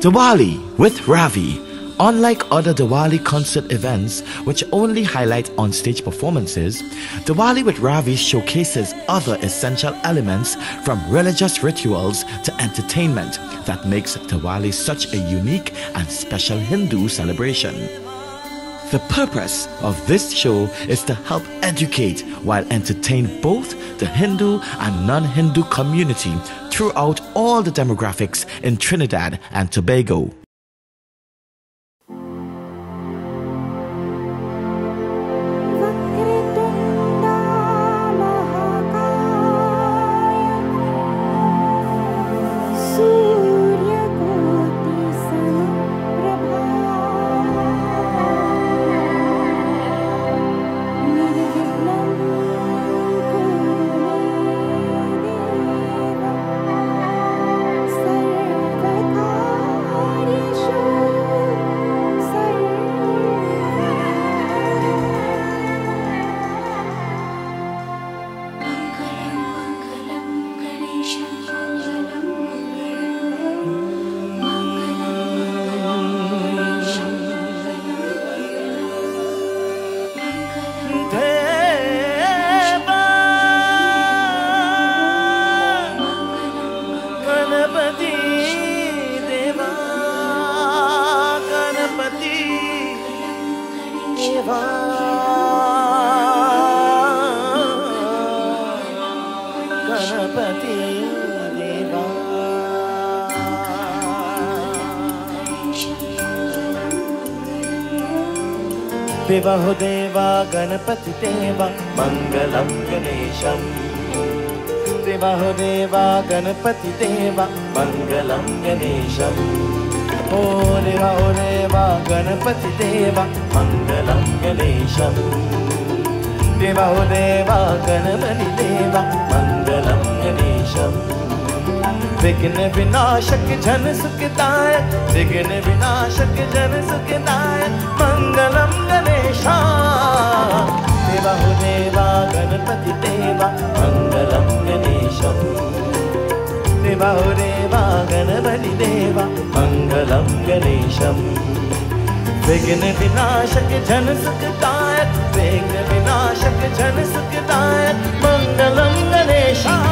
Diwali with Ravi. Unlike other Diwali concert events, which only highlight on-stage performances, Diwali with Ravi showcases other essential elements from religious rituals to entertainment that makes Diwali such a unique and special Hindu celebration. The purpose of this show is to help educate while entertain both the Hindu and non-Hindu community throughout all the demographics in Trinidad and Tobago. देवा गणपति देवा मङ्गलं गणेशम्। देवा देवा मङ्गलं गणेशम्। ओ देवा देवा गणपति देवा मङ्गलं गणेशम्। देवा हो देवा गणपति देवा मङ्गलं गणेशम् विघ्न विनाशक जन सुखदाय विघ्न विनाशक जन सुखदाय मंगलम गणेशा देवा गणपति देवा मंगलम गणेशम देवा गणपति देवा मंगलम गणेशम विघ्न विनाशक जन सुखदाय विघ्न विनाशक जन सुखदाय मंगलम गणेशा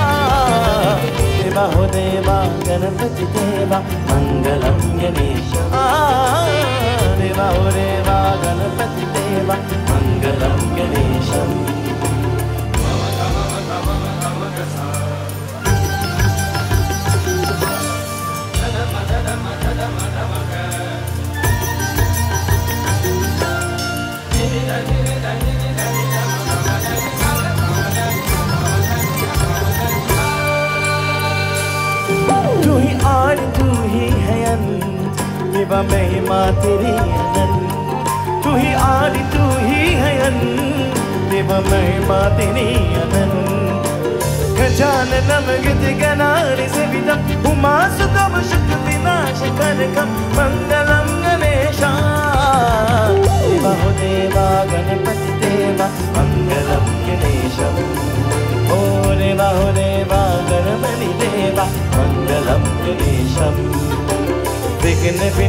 देवा हो देवा गणपति देवा मङ्गलं गणेश देवा हो देवा गणपति देवा मङ्गलं गणेशम् आड़ तू ही है अनंत देवा महिमा तेरी अनंत तू ही आड़ तू ही है अनंत देवा महिमा तेरी अनंत गजाननम गित गणानि सेवितम् उमा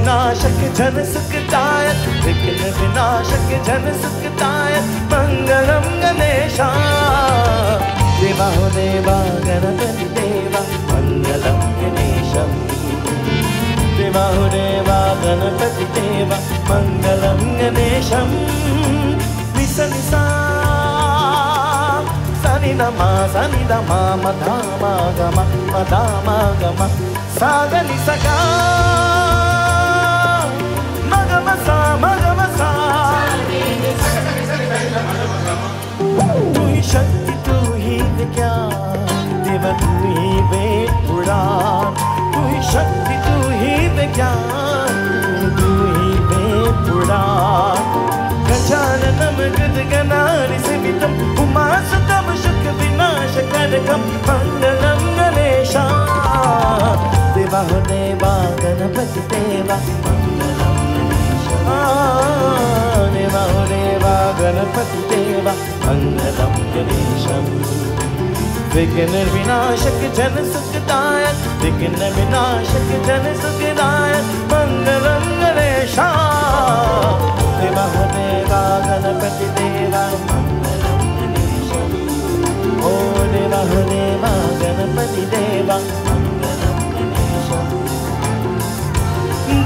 विनाशक जन सुखदाय विघ्न विनाशक जन सुखदाय मंगलम गणेशा। देवा देवा, गणपति देवा, मंगलम गणेशम देवा देवा, गणपति देवा, मंगलम गणेशम विसनिसा, सनि नमा सनि नमा मधामा गम मधामा गम सागनि सगा। शक्ति तू ही विज्ञान, देव तू ही वेद पुराण। तू ही शक्ति, तू ही विज्ञान, तू ही वेद पुराण। गजाननम गदगनानि सेवितम् उमासुतम शुक विनाश करकम् मङ्गलं गणेशा देवा हो देवा। गणपति देवा देवा हो देवा गणपति देवा। मङ्गलं गणेशम् विघ्न विनाशक जन सुखदायक विघ्न विनाशक जन सुखदायक मंगलम गणेशा देवा गणपति देवा ओ देवा देवा गणपति देवा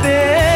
देवा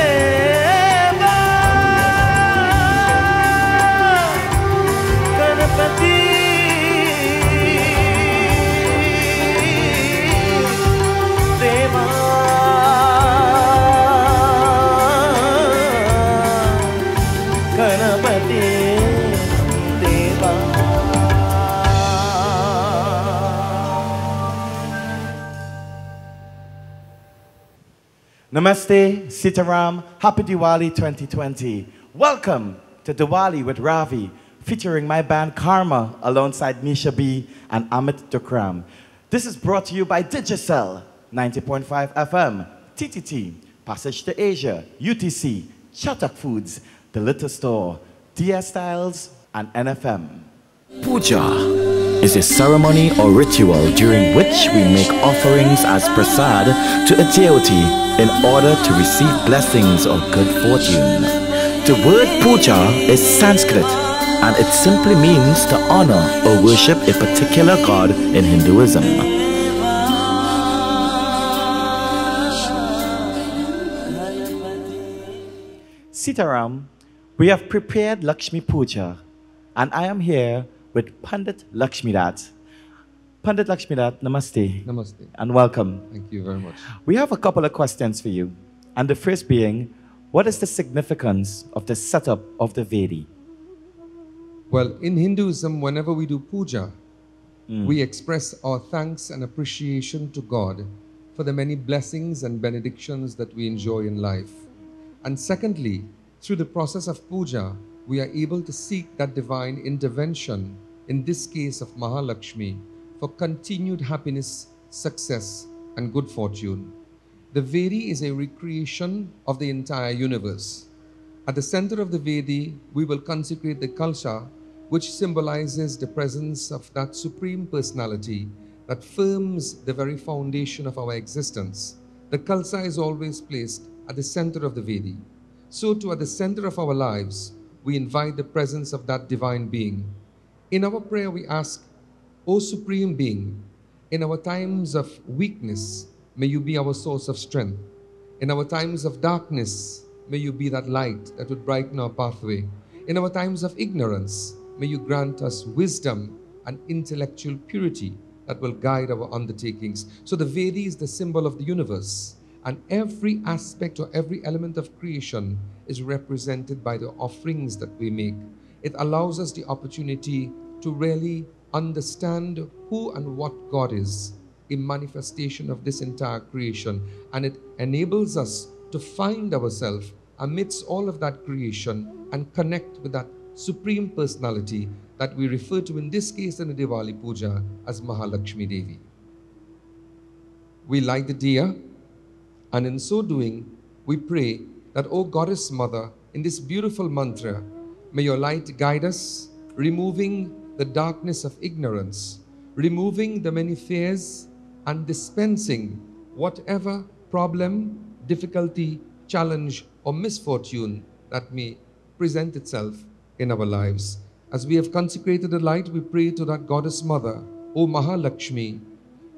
Namaste, Sitaram. Happy Diwali 2020. Welcome to Diwali with Ravi, featuring my band Karma alongside Nisha B and Amit Dukram. This is brought to you by Digicel, 90.5 FM, TTT, Passage to Asia, UTC, Chatak Foods, The Little Store, DS Styles, and NFM. Puja is a ceremony or ritual during which we make offerings as prasad to a deity in order to receive blessings or good fortune. The word puja is Sanskrit and it simply means to honor or worship a particular god in Hinduism. Sitaram, we have prepared Lakshmi Puja, and I am here with Pandit Lakshmidat. Pandit Lakshmidat, namaste, Namaste. and welcome. Thank you very much. We have a couple of questions for you, and the first being, what is the significance of the setup of the Vedi? Well, in Hinduism, whenever we do puja, hmm. we express our thanks and appreciation to God for the many blessings and benedictions that we enjoy in life. And secondly, through the process of puja, we are able to seek that divine intervention, in this case of Mahalakshmi, for continued happiness, success, and good fortune. The Vedi is a recreation of the entire universe. At the center of the Vedi, we will consecrate the Kalsha, which symbolizes the presence of that supreme personality that firms the very foundation of our existence. The Kalsa is always placed at the center of the Vedi. So, too, at the center of our lives, we invite the presence of that divine being. In our prayer, we ask, O Supreme Being, in our times of weakness, may you be our source of strength. In our times of darkness, may you be that light that would brighten our pathway. In our times of ignorance, may you grant us wisdom and intellectual purity that will guide our undertakings. So the Vedi is the symbol of the universe, and every aspect or every element of creation is represented by the offerings that we make. It allows us the opportunity to really understand who and what God is, a manifestation of this entire creation, and it enables us to find ourselves amidst all of that creation and connect with that supreme personality that we refer to in this case in the Diwali Puja as Mahalakshmi Devi. We light the diya, and in so doing, we pray that, O Goddess Mother, in this beautiful mantra, may your light guide us, removing the darkness of ignorance, removing the many fears, and dispensing whatever problem, difficulty, challenge, or misfortune that may present itself in our lives. As we have consecrated the light, we pray to that Goddess Mother, O Mahalakshmi,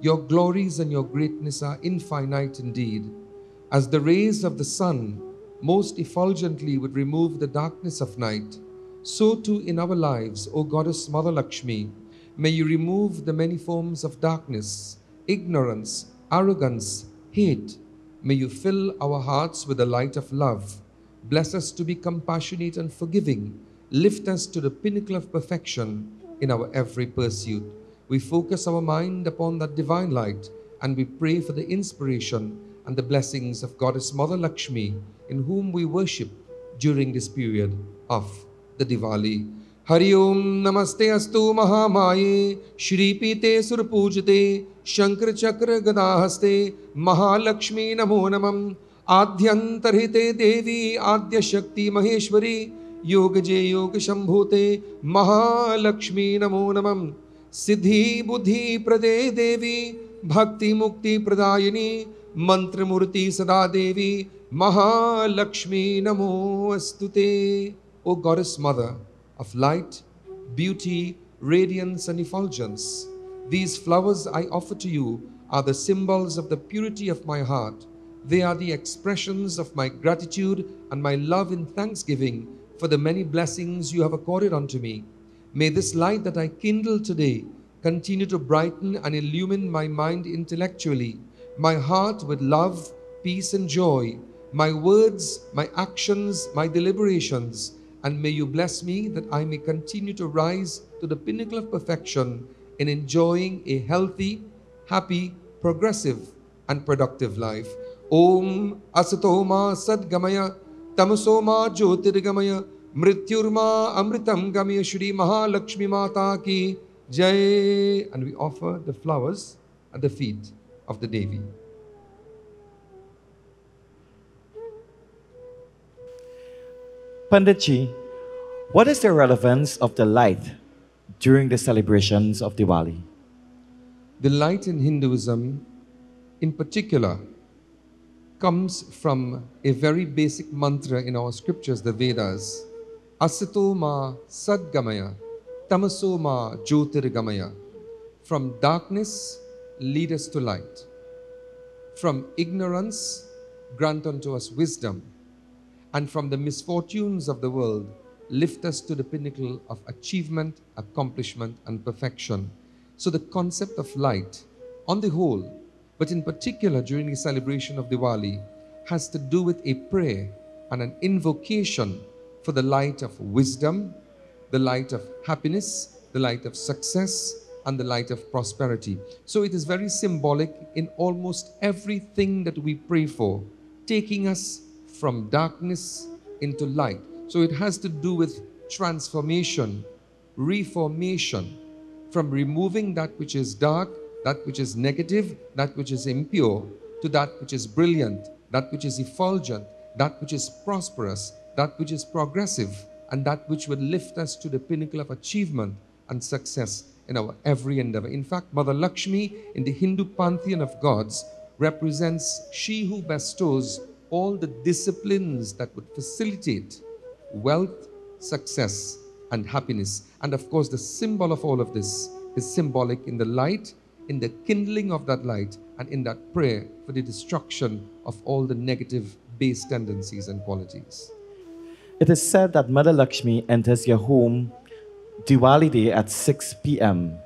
your glories and your greatness are infinite indeed. As the rays of the sun most effulgently would remove the darkness of night, so too in our lives, O Goddess Mother Lakshmi, may you remove the many forms of darkness, ignorance, arrogance, hate. May you fill our hearts with the light of love. Bless us to be compassionate and forgiving. Lift us to the pinnacle of perfection in our every pursuit. We focus our mind upon that divine light and we pray for the inspiration and the blessings of Goddess Mother Lakshmi, in whom we worship during this period of Diwali. Hari ओम नमस्ते अस्तु महामाये, श्रीपीते सुरपूजते शंकर चक्र गदाहस्ते, महालक्ष्मी नमो नमम आद्यंतरिते देवी आद्य शक्ति महेश्वरी योग जे योग शंभूते, महालक्ष्मी नमो नमम सिद्धि बुद्धि प्रदे देवी, भक्ति मुक्ति प्रदायिनी, मंत्रमूर्ति सदा देवी, महालक्ष्मी नमो अस्तुते O goddess mother of light, beauty, radiance, and effulgence, these flowers I offer to you are the symbols of the purity of my heart. They are the expressions of my gratitude and my love in thanksgiving for the many blessings you have accorded unto me. May this light that I kindle today continue to brighten and illumine my mind intellectually, my heart with love, peace, and joy, my words, my actions, my deliberations, and may you bless me that I may continue to rise to the pinnacle of perfection in enjoying a healthy, happy, progressive, and productive life. Om Asatoma Sadgamaya Tamasoma Jyotirgamaya Mrityurma Amritam Gamaya Shri Mahalakshmi Mata Ki Jai. And we offer the flowers at the feet of the Devi. Panditji, what is the relevance of the light during the celebrations of Diwali? The light in Hinduism, in particular, comes from a very basic mantra in our scriptures, the Vedas. Asato ma sadgamaya, tamaso ma jyotirgamaya. From darkness, lead us to light. From ignorance, grant unto us wisdom. And from the misfortunes of the world, lift us to the pinnacle of achievement, accomplishment, and perfection. So, the concept of light, on the whole, but in particular during the celebration of Diwali, has to do with a prayer and an invocation for the light of wisdom, the light of happiness, the light of success, and the light of prosperity. So it is very symbolic in almost everything that we pray for, taking us from darkness into light. So it has to do with transformation, reformation, from removing that which is dark, that which is negative, that which is impure, to that which is brilliant, that which is effulgent, that which is prosperous, that which is progressive, and that which will lift us to the pinnacle of achievement and success in our every endeavor. In fact, Mother Lakshmi in the Hindu pantheon of gods represents she who bestows all the disciplines that would facilitate wealth, success, and happiness. And of course, the symbol of all of this is symbolic in the light, in the kindling of that light, and in that prayer for the destruction of all the negative base tendencies and qualities. It is said that Mother Lakshmi enters your home Diwali day at 6 p.m.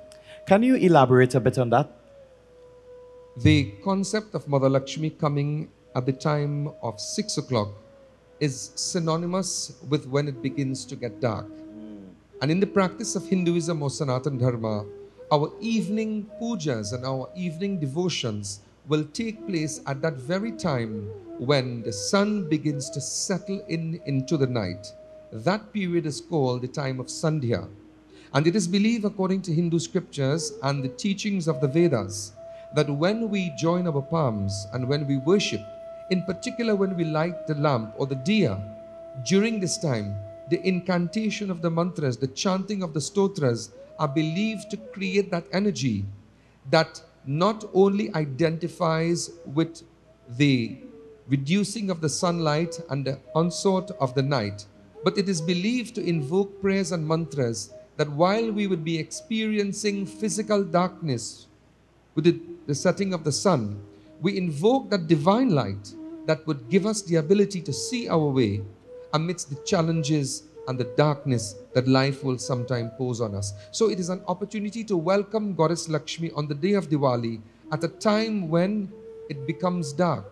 Can you elaborate a bit on that? The concept of Mother Lakshmi coming at the time of 6 o'clock is synonymous with when it begins to get dark. Hmm. And in the practice of Hinduism or Sanatan Dharma, our evening pujas and our evening devotions will take place at that very time when the sun begins to settle in into the night. That period is called the time of Sandhya. And it is believed, according to Hindu scriptures and the teachings of the Vedas, that when we join our palms and when we worship, in particular when we light the lamp or the diya, during this time, the incantation of the mantras, the chanting of the stotras are believed to create that energy that not only identifies with the reducing of the sunlight and the onslaught of the night, but it is believed to invoke prayers and mantras that while we would be experiencing physical darkness with the, the setting of the sun, we invoke that divine light that would give us the ability to see our way amidst the challenges and the darkness that life will sometime pose on us. So it is an opportunity to welcome Goddess Lakshmi on the day of Diwali at a time when it becomes dark.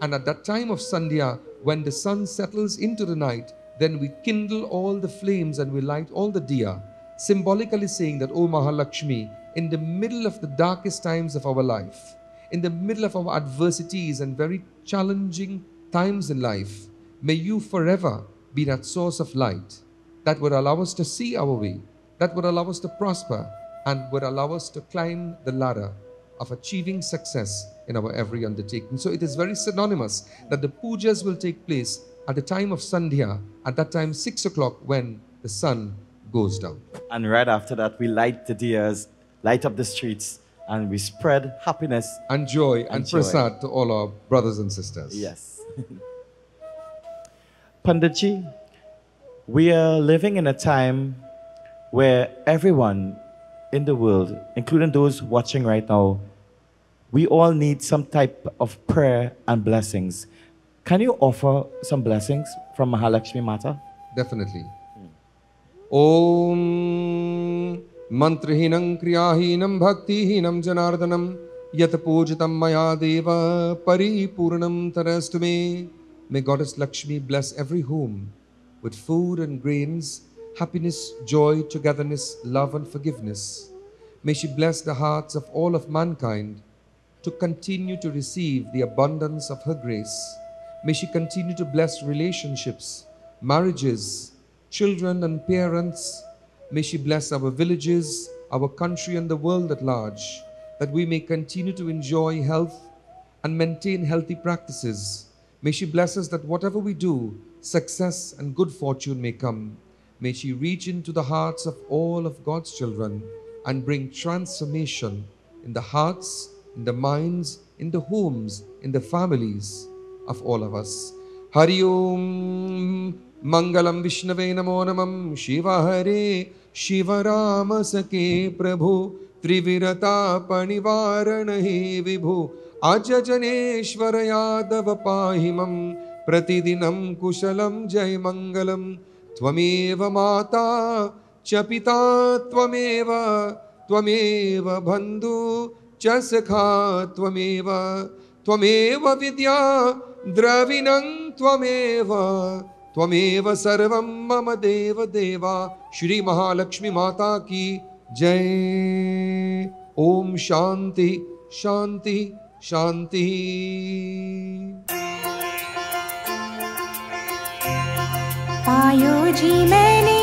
And at that time of Sandhya, when the sun settles into the night, then we kindle all the flames and we light all the diya, symbolically saying that, O Mahalakshmi, in the middle of the darkest times of our life, in the middle of our adversities and very challenging times in life, may you forever be that source of light that would allow us to see our way, that would allow us to prosper, and would allow us to climb the ladder of achieving success in our every undertaking. So it is very synonymous that the pujas will take place at the time of Sandhya, at that time 6 o'clock when the sun goes down. And right after that, we light the diyas, light up the streets, and we spread happiness. And joy and, And prasad to all our brothers and sisters. Yes. Panditji, we are living in a time where everyone in the world, including those watching right now, we all need some type of prayer and blessings. Can you offer some blessings from Mahalakshmi Mata? Definitely. Om mantrahinam kriyahinam bhaktihinam janardanam yat pujitam maya deva paripurnam tarastu me. May Goddess Lakshmi bless every home with food and grains, happiness, joy, togetherness, love and forgiveness. May she bless the hearts of all of mankind to continue to receive the abundance of her grace. May she continue to bless relationships, marriages, children, and parents. May she bless our villages, our country, and the world at large, that we may continue to enjoy health and maintain healthy practices. May she bless us that whatever we do, success and good fortune may come. May she reach into the hearts of all of God's children and bring transformation in the hearts, in the minds, in the homes, in the families of all of us. Hari Om Mangalam Vishnave Namo Namam Shiva Hare Shiv Ram सके प्रभु, त्रिविरतापनिवारणहि विभु। अजजनेश्वर यादव पाहि मम प्रतिदिनं कुशलं जयमङ्गलं त्वमेव माता, च पिता त्वमेव त्वमेव बन्धु, च सखा त्वमेव। त्वमेव विद्या, द्रविणं त्वमेव। त्वमेव सर्वं मम देव देवा श्री महालक्ष्मी माता की जय। ओम शांति शांति शांति। पायो जी मैंने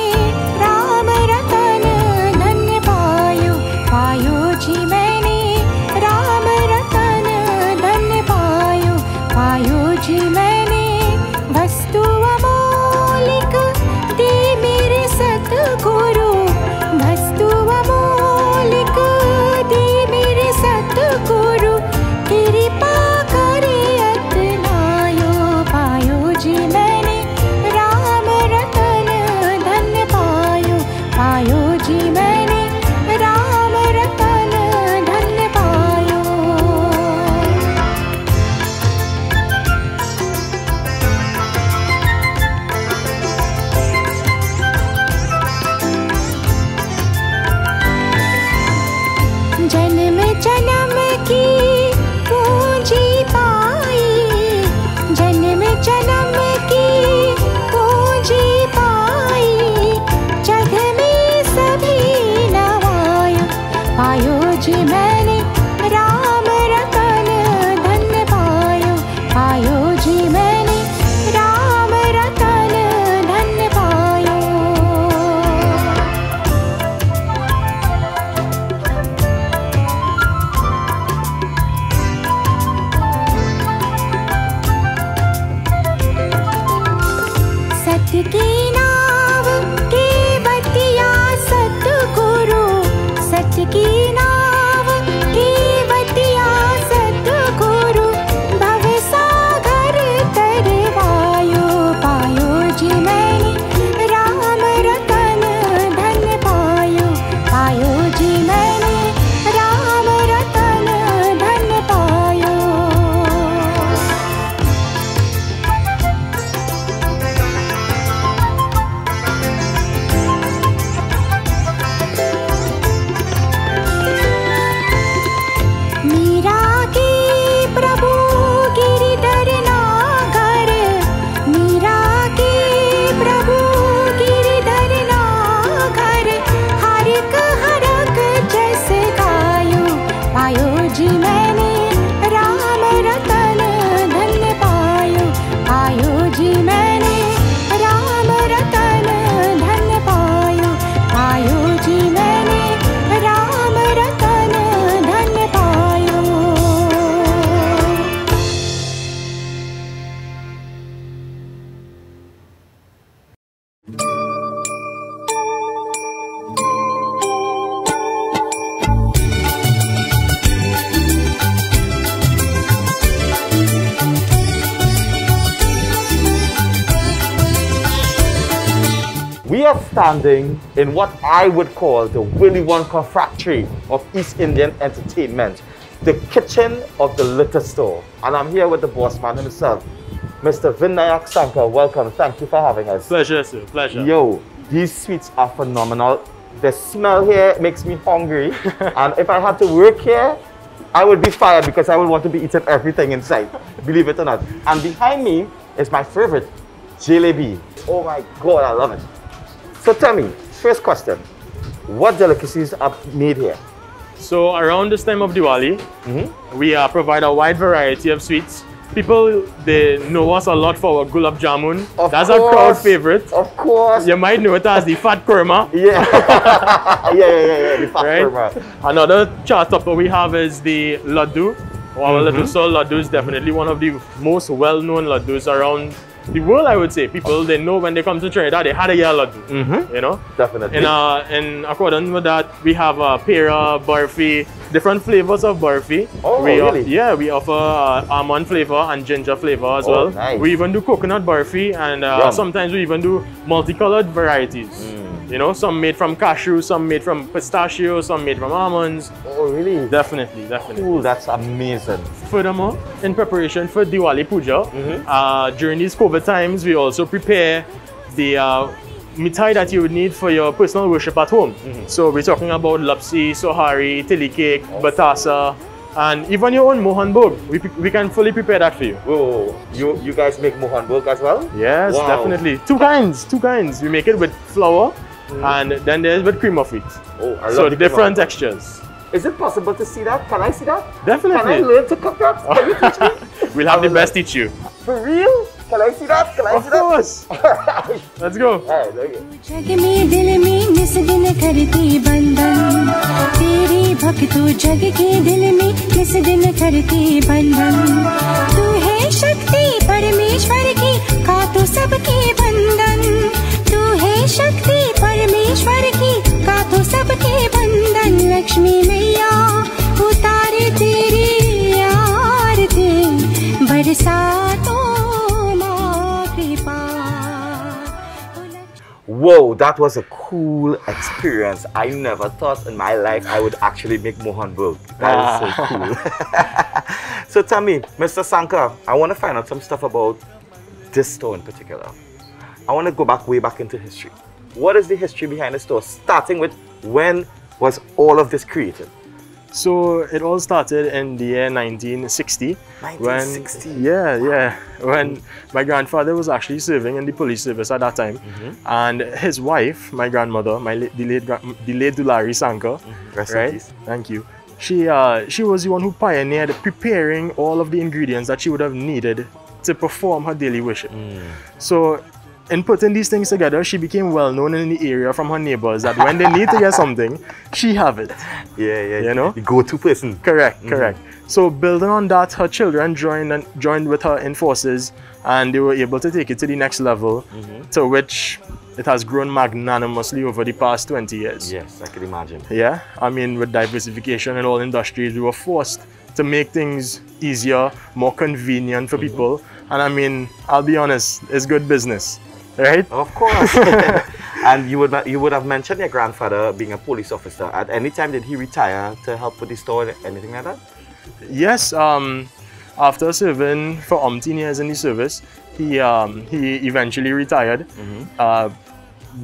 Chana! In what I would call the Willy Wonka factory of East Indian entertainment, the kitchen of the Little Store. And I'm here with the boss man himself, Mr. Vinayak Sankar. Welcome. Thank you for having us. Pleasure, sir. Pleasure. Yo, these sweets are phenomenal. The smell here makes me hungry. and if I had to work here, I would be fired because I would want to be eating everything inside. Believe it or not. And behind me is my favorite, jalebi. Oh my god, I love it. So tell me, first question. What delicacies are made here? So around this time of Diwali, Mm-hmm. we uh, provide a wide variety of sweets. People they know us a lot for our gulab jamun. Of That's a crowd favorite. Of course. You might know it as the fat kurma. Yeah. yeah, yeah, yeah, yeah. The fat Right? kurma. Another chart topper we have is the laddu. Our Mm-hmm. Little Store laddu is definitely one of the most well-known laddus around the world. I would say people they know when they come to Trinidad they had a year laddu. Mm-hmm. You know. Definitely. And uh, in accordance with that, we have uh, pera, barfi, different flavors of barfi. Oh, we o- really? yeah, we offer uh, almond flavor and ginger flavor as Oh, well. nice. We even do coconut barfi, and uh, sometimes we even do multicolored varieties. Mm. You know, some made from cashew, some made from pistachio, some made from almonds. oh, really? Definitely, definitely. Cool. That's amazing. Furthermore, in preparation for Diwali Puja, Mm-hmm. uh, during these COVID times, we also prepare the uh, mithai that you would need for your personal worship at home. Mm-hmm. So we're talking about lapsi, sohari, tili cake, Oh. batasa, and even your own mohan bhog. We, we can fully prepare that for you. Whoa, you you guys make mohan bhog as well? Yes, Wow. definitely. Two kinds, two kinds. We make it with flour, and then there's the cream of it. Oh, I love So different textures. Is it possible to see that? Can I see that? Definitely. Can I learn to cook that? Can you teach me? we'll have the best teach you. For real? Can I see that? Can I of see course. that? Of course. Let's go. All right, there you go. परमेश्वर की सबके बंधन लक्ष्मी मैया उतारे तेरी आरती Whoa, that was a cool experience. I never thought in my life I would actually make Mohan Bhog. That is so ah. cool. so tell me, Mr. Sankar, I want to find out some stuff about this store in particular. I want to go back way back into history. What is the history behind the store? Starting with when was all of this created? So it all started in the year 1960. 1960? When, yeah, yeah. When my grandfather was actually serving in the police service at that time. Mm-hmm. And his wife, my grandmother, my the late, the late Dulari Sankar, Mm-hmm. Right? Thank you. She, uh, she was the one who pioneered preparing all of the ingredients that she would have needed to perform her daily worship. Mm. So in putting these things together, she became well known in the area from her neighbors that when they need to get something, she have it. Yeah, yeah. You know? The go-to person. Correct, mm-hmm. correct. So building on that, her children joined and joined with her in forces, and they were able to take it to the next level, mm-hmm. to which it has grown magnanimously over the past 20 years. Yes, I can imagine. Yeah, I mean, with diversification in all industries, we were forced to make things easier, more convenient for mm-hmm. people. And I mean, I'll be honest, it's good business, right? Of course. and you would you would have mentioned your grandfather being a police officer. At any time did he retire to help with the store, anything like that? Yes, um, after serving for umpteen years in the service, he um, he eventually retired, uh,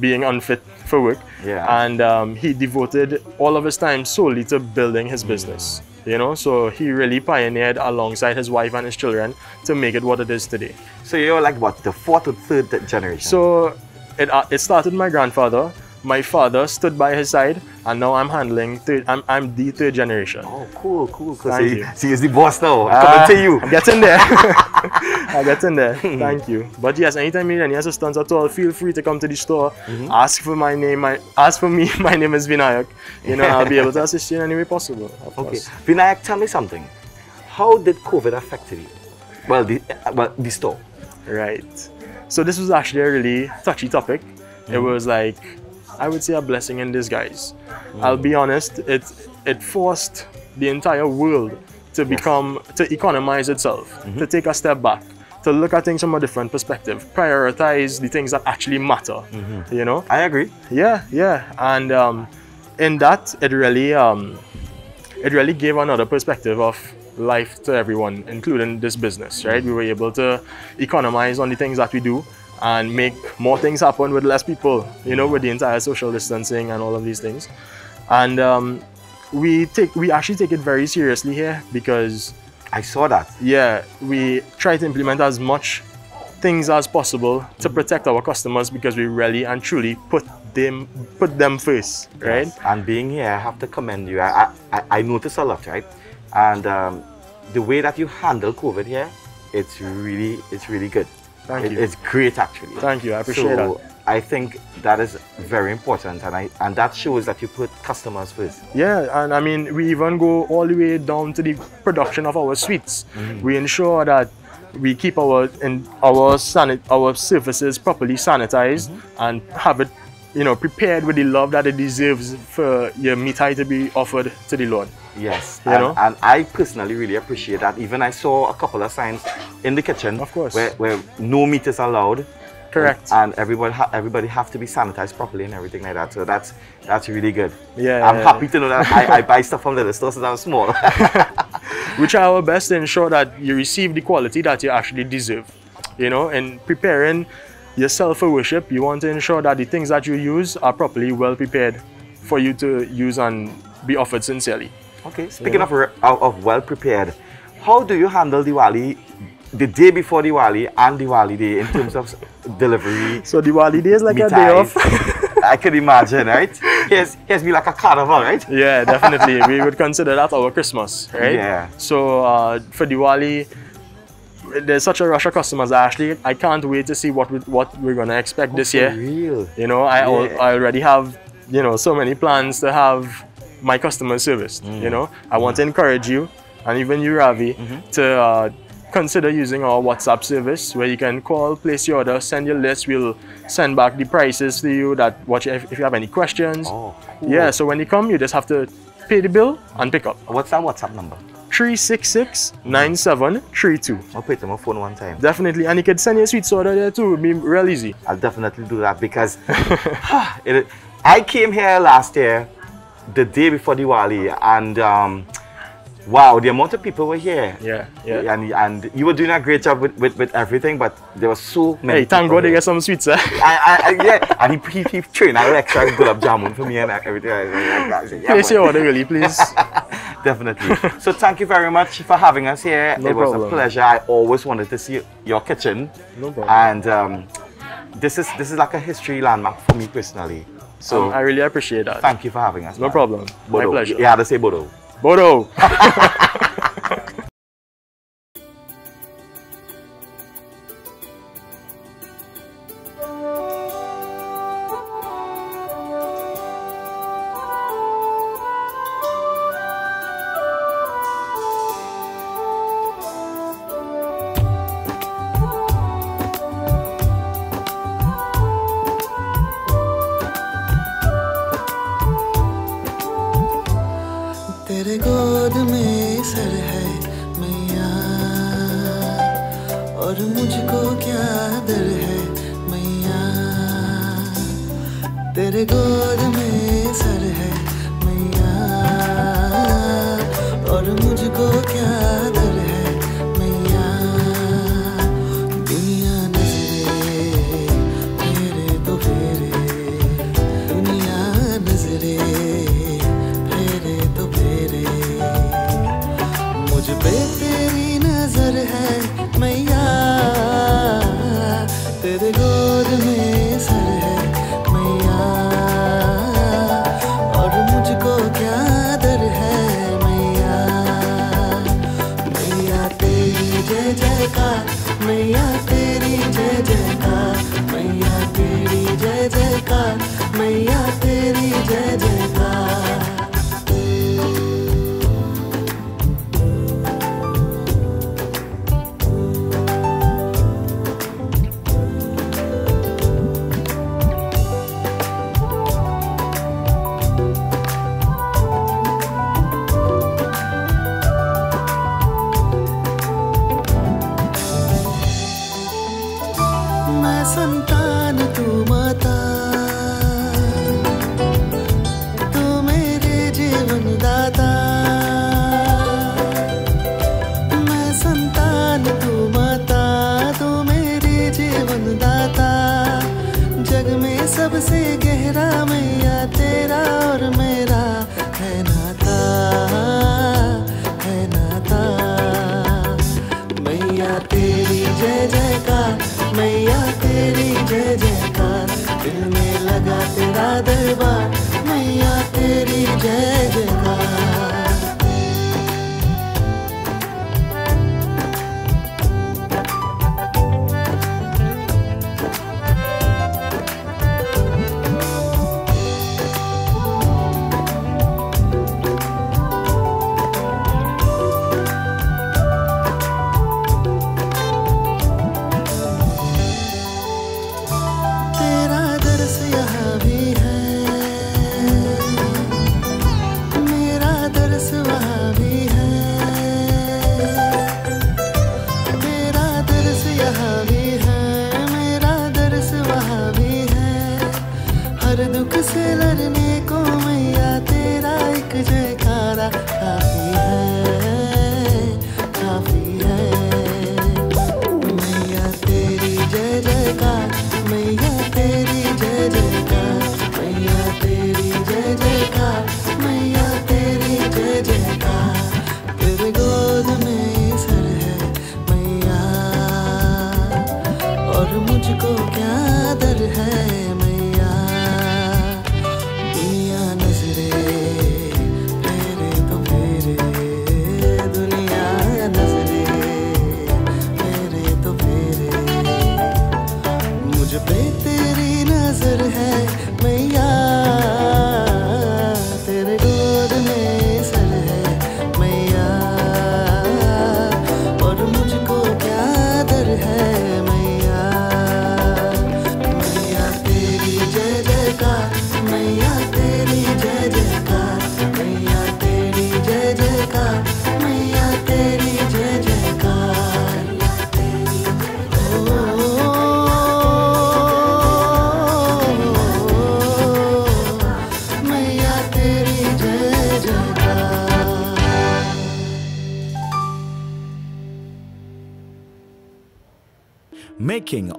being unfit for work. Yeah. And um, he devoted all of his time solely to building his business. You know, so he really pioneered alongside his wife and his children to make it what it is today. So you're like what, the fourth or third generation? So it uh, it started my grandfather. My father stood by his side, and now I'm handling. Third, I'm I'm the third generation. Oh, cool, cool. cool. Thank so you. See, he's the boss now. Ah, Coming to you. I get in there. I get in there. Thank you. But yes, anytime you need any assistance at all, feel free to come to the store. Mm-hmm. Ask for my name. My, ask for me. My name is Vinayak. You know, I'll be able to assist you in any way possible. Okay. Vinayak, tell me something. How did COVID affect you? Well, the, uh, well, the store. Right. So this was actually a really touchy topic. It Mm-hmm. was like, I would say a blessing in disguise. Mm. I'll be honest. It it forced the entire world to become to economize itself, Mm-hmm. to take a step back, to look at things from a different perspective, prioritize the things that actually matter. You know, I agree. yeah, yeah, and um, in that, it really, um, it really gave another perspective of life to everyone, including this business. Right, we were able to economize on the things that we do and make more things happen with less people. You know, with the entire social distancing and all of these things, and um, we take we actually take it very seriously here because I saw that. yeah, we try to implement as much things as possible to protect our customers because we really and truly put them put them first, right? Yes. And being here, I have to commend you. I, I, I notice a lot, right? And um, the way that you handle COVID here, it's really, it's really good. Thank It- you. It's great, actually. Thank you. I appreciate so that. I think that is very important, and I and that shows that you put customers first. Yeah, and I mean, we even go all the way down to the production of our sweets. Mm-hmm. We ensure that we keep our in our sanit our surfaces properly sanitized mm-hmm. and have it, you know, prepared with the love that it deserves for your mithai to be offered to the Lord. Yes, You and, know? and I personally really appreciate that. Even I saw a couple of signs in the kitchen, Of course. where, where no meat is allowed. Correct. And, and everybody ha- everybody have to be sanitized properly and everything like that. So that's that's really good. Yeah, I'm happy to know that I, I buy stuff from the store since I'm small. we try our best to ensure that you receive the quality that you actually deserve. You know, in preparing yourself for worship, you want to ensure that the things that you use are properly well prepared for you to use and be offered sincerely. Okay. Speaking of, re- of of well prepared, how do you handle Diwali, the day before Diwali and Diwali day in terms of delivery? So Diwali day is like a day off. I can imagine, right? Here's here's me like a carnival, right? yeah, definitely. we would consider that our Christmas, right? Yeah. So uh, for Diwali, there's such a rush of customers. Actually, I can't wait to see what we, what we're gonna expect this For year. real. You know, I, al- I already have, you know, so many plans to have my customer service. Mm. You know, I want to encourage you and even you, Ravi, Mm-hmm. to uh, consider using our WhatsApp service where you can call, place your order, send your list. We'll send back the prices to you. That what you, if, you have any questions. Oh, cool. Yeah. So when you come, you just have to pay the bill and pick up. What's that WhatsApp number? 366 9732. I'll put it on my phone one time. Definitely. And you can send your sweets order there too. It'll be real easy. I'll definitely do that because it, I came here last year, the day before Diwali, and um, wow, the amount of people were here. Yeah. Yeah. And, and you were doing a great job with, with, with everything, but there were so many. Hey, thank God they get some sweets, eh? I, I, I, yeah, and he, he, he trained a extra gulab jamun for me and everything like that. I said, yeah, man. your order, really, please. Definitely. so thank you very much for having us here. No it was a pleasure. I always wanted to see your kitchen. No problem. And um, this is this is like a history landmark for me personally. So Um, I really appreciate that. thank you for having us. No man. problem. My pleasure. Yeah, to say Bodo. Bodo.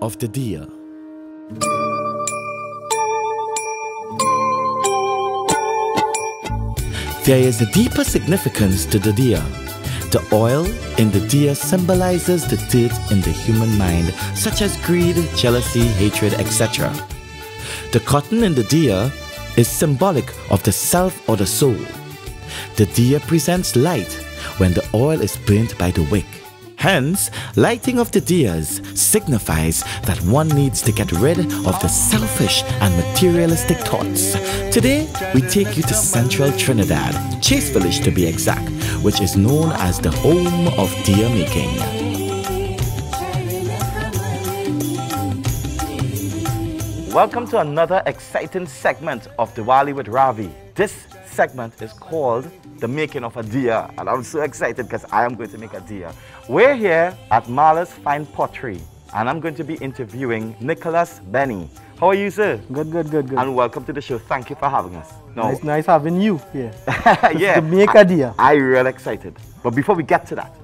of the dia. There is a deeper significance to the dia. The oil in the dia symbolizes the dirt in the human mind, such as greed, jealousy, hatred, etc. The cotton in the dia is symbolic of the self or the soul. The dia presents light when the oil is burnt by the wick. Hence, lighting of the dias signifies that one needs to get rid of the selfish and materialistic thoughts. Today, we take you to central Trinidad, Chase Village to be exact, which is known as the home of dia making. Welcome to another exciting segment of Diwali with Ravi. This segment is called The Making of a Dia, and I'm so excited because I am going to make a dia. We're here at Marla's Fine Pottery, and I'm going to be interviewing Nicholas Benny. How are you, sir? Good, good, good, good. And welcome to the show. Thank you for having us. No, Nice, nice having you here. yeah, to make a dia. I, I'm real excited. But before we get to that,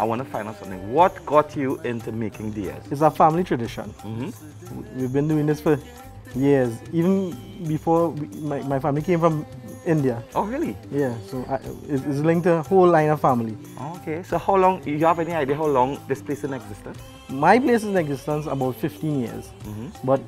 I want to find out something. What got you into making dias? It's a family tradition. Mm-hmm. We've been doing this for years. Even before we, my, my family came from India. Oh, really? Yeah, so I, it's it's linked to a whole line of family. Okay. So how long? You have any idea how long this place in existence? My place is in existence about 15 years, Mm-hmm. but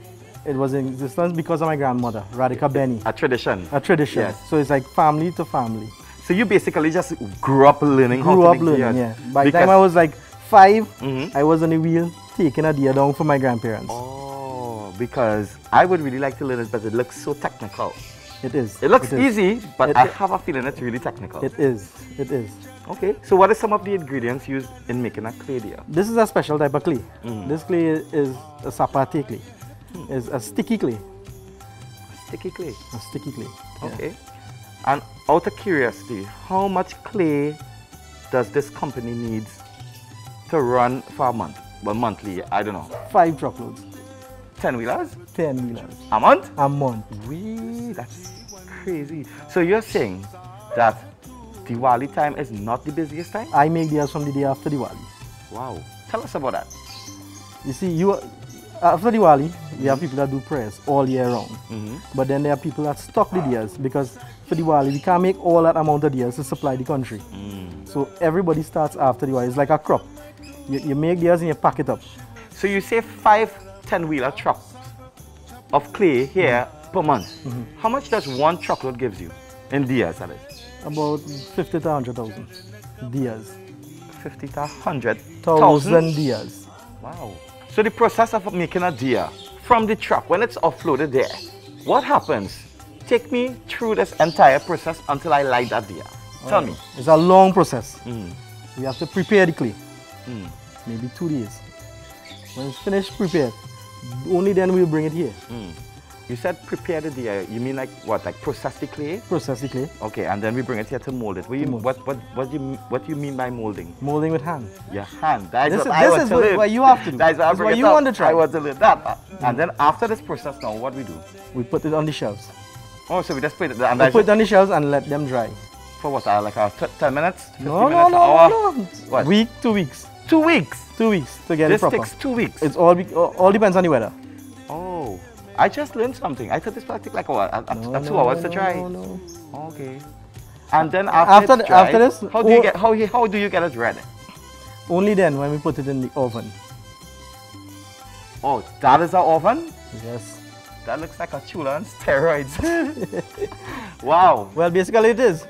it was in existence because of my grandmother, Radhika Benny. A tradition. A tradition. Yes. So it's like family to family. So you basically just grew up learning how Grew to up learning, dias. yeah. By the time I was like 5 Mhm. I was on the wheel taking a dia down for my grandparents. Oh, because I would really like to learn it, but it looks so technical. It is. It looks is. easy, but It- I have a feeling it's really technical. It is. It is. okay. So what are some of the ingredients used in making a clay? This is a special type of clay. Mm. This clay is a sapate clay. It's a sticky clay. Sticky clay. A sticky clay. yeah. Okay. And out of curiosity, how much clay does this company needs to run for a month? Well, monthly, I don't know. Five truckloads. 10 wheelers? Ten wheelers. A month? A month. Wee, that's crazy. So you're saying that Diwali time is not the busiest time? I make dias from the day after Diwali. Wow. Tell us about that. You see, you after Diwali, you have people that do prayers all year round. Mm-hmm. But then there are people that stock the dias because for Diwali we can't make all that amount of dias to supply the country. Mm. So everybody starts after Diwali. It's like a crop. You, you make theirs and you pack it up. So you say five 10 wheeler trucks of clay here per month. How much does one truckload gives you? In dias, that is. About 50 to 100,000 dias. 50 to 100 Thousand dias. Wow. So the process of making a dia from the truck, when it's offloaded there, what happens? Take me through this entire process until I light that dia. Tell me. It's a long process. Mm. We have to prepare the clay. Mm. Maybe two days. When it's finished prepared, only then we'll bring it here. You said prepare the dia. You mean like what? Like process the clay? Process the clay. Okay, and then we bring it here to mold it. What, you, mold. what, what, what, do you, what do you mean by molding? Molding with hand. Your hand. That's This what is- I this is what- what you have to do. What, This is what you up. want to try. I want to learn that. And then after this process now, what we do? We put it on the shelves. Oh, so we just put it, and We put it on the shelves and let them dry. for what? Uh, like uh, t- 10 minutes? 15 No, no, minutes? no, hour? no. What? Week, two weeks. Two weeks. Two weeks to get This it proper. takes two weeks. It's all, all all depends on the weather. Oh, I just learned something. I thought this would take like a, a, a, No, a two no, hours no, to dry. no, no. Okay. And then after, After the- after this, how do you get how how do you get it ready? Only then when we put it in the oven. Oh, that is our oven. Yes. That looks like a chula on steroids. wow. Well, basically it is.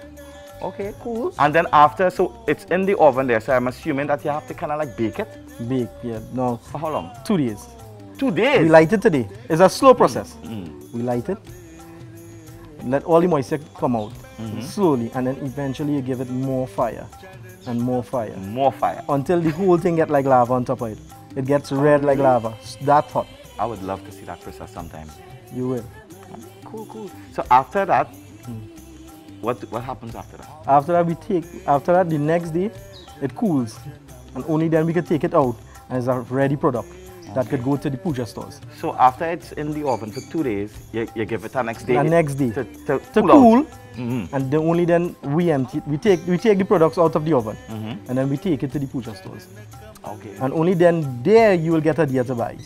Okay, cool. And then after, so it's in the oven there. So I'm assuming that you have to kind of like bake it Bake, yeah. No, for how long? two days. Two days. We light it today. It's a slow process. Mm. We light it, let all the moisture come out Mm-hmm. slowly, and then eventually you give it more fire and more fire More fire. until the whole thing get like lava on top of it. It gets red like lava. That hot. I would love to see that process sometime. You will. Cool, cool. So after that, what what happens after that? After that, we take. After that, the next day, it cools, and only then we can take it out as a ready product that could go to the puja stores. So after it's in the oven for two days, you, you give it the next day. The next day. to, to, To cool. cool, out. Mhm. and then only then we empty. We take we take the products out of the oven, Mm-hmm. and then we take it to the puja stores. Okay. And only then there you will get a dia to buy.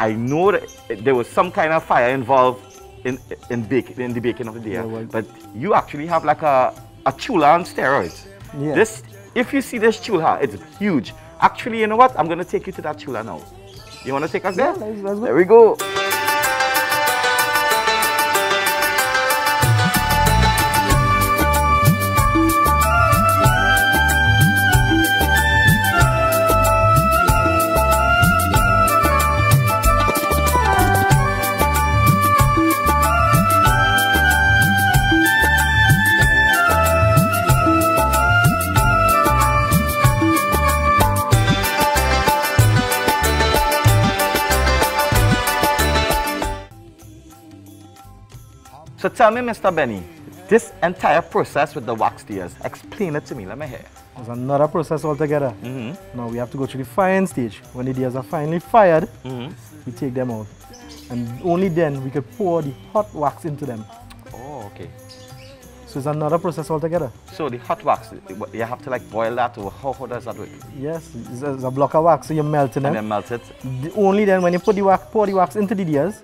I know that there was some kind of fire involved in in bake, in the baking of the dia, Yeah, well- but you actually have like a a chula on steroids. Yeah. This, if you see this chula, it's huge. Actually, you know what? I'm gonna take you to that chula now. You wanna take us there? Yeah, let's- let's. There we go. So tell me, Mr. Benny, this entire process with the wax dias, explain it to me. Let me hear. It's another process altogether. Mm-hmm. Now we have to go through the firing stage. When the dias are finally fired, Mm-hmm. we take them out. And only then we could pour the hot wax into them. Oh, okay. So it's another process altogether. So the hot wax, you have to like boil that, or how, how does that work? Yes, it's a, it's a block of wax, so you're melting And then melt it. The- only then when you put the wax, pour the wax into the dias,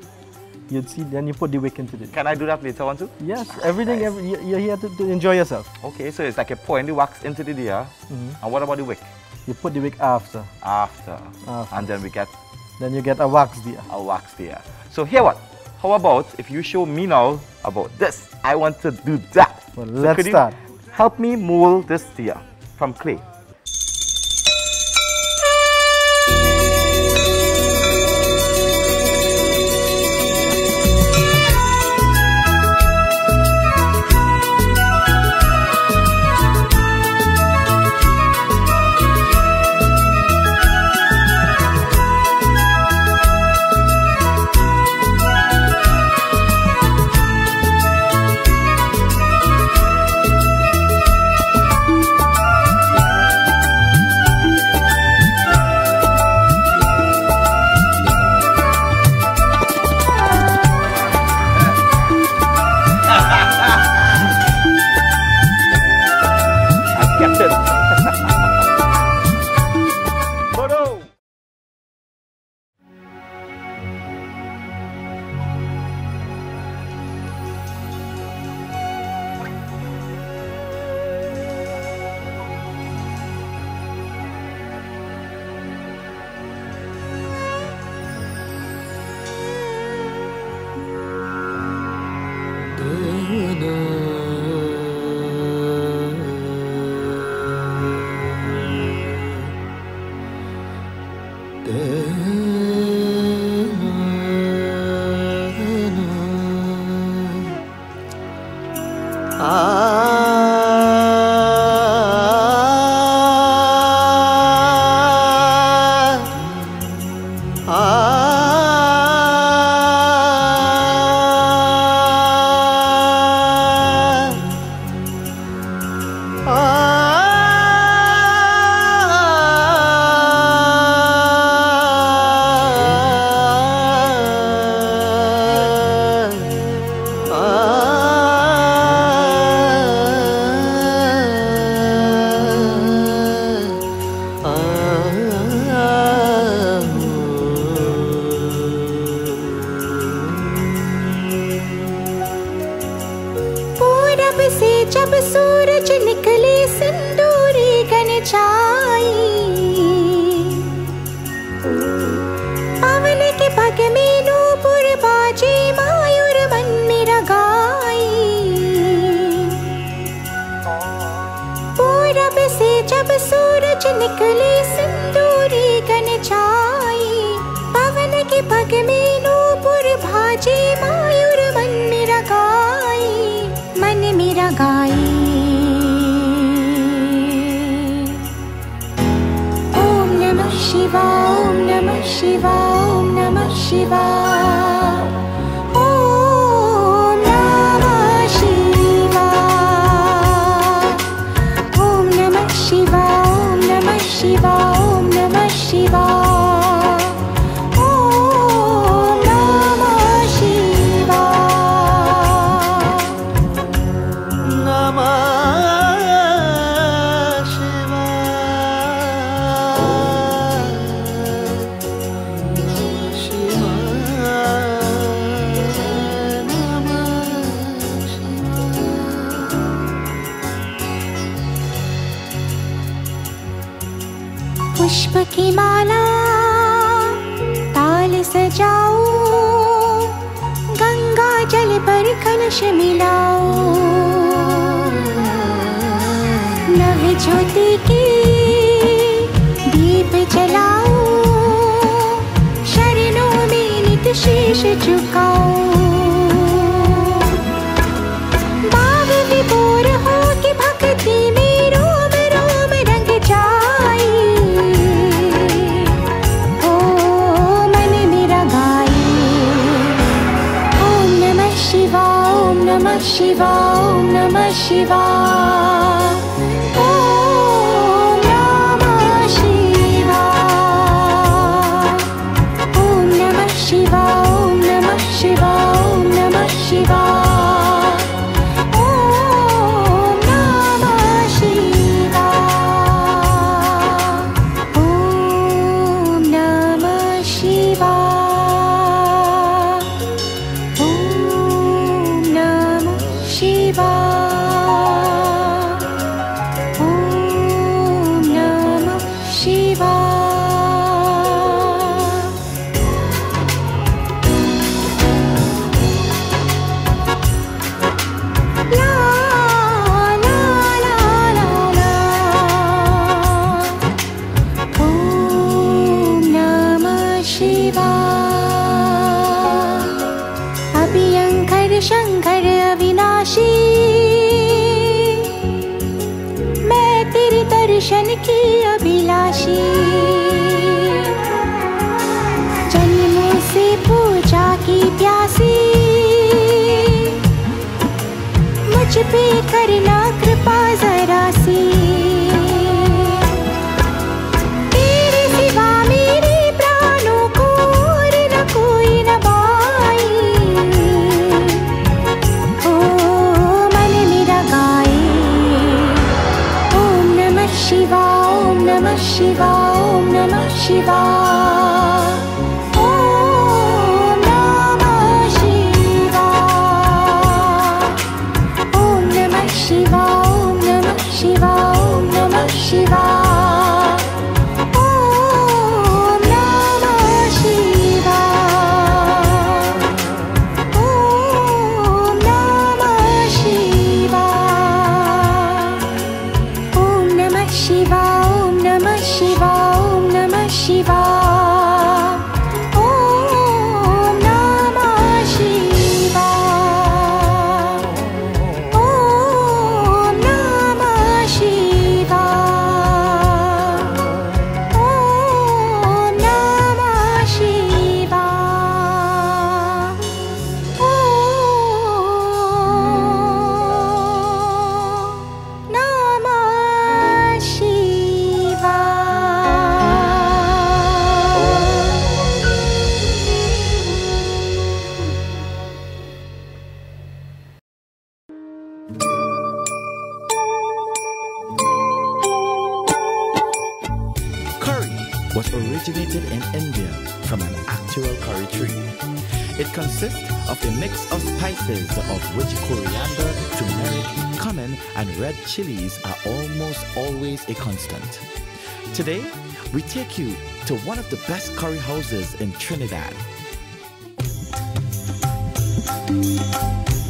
you'd see, then you put the wick into it. Can I do that later on too? Yes, everything, Nice. every, you- you're here to, to enjoy yourself. Okay, so it's like you're pouring the wax into the dia. Mm-hmm. And what about the wick? You put the wick after, After. After. And then we get then you get a wax dia. a wax dia. So here what? How about if you show me now about this? I want to do that. Well, So let's start. Help me mold this dia from clay. की माला, ताल सजाओ, गंगा जल पर कलश मिलाओ। नव ज्योति की दीप जलाओ, शरणों में नित शीश झुकाओ। ば was originated in India from an actual curry tree. It consists of a mix of spices of which coriander, turmeric, cumin and red chilies are almost always a constant. Today, we take you to one of the best curry houses in Trinidad.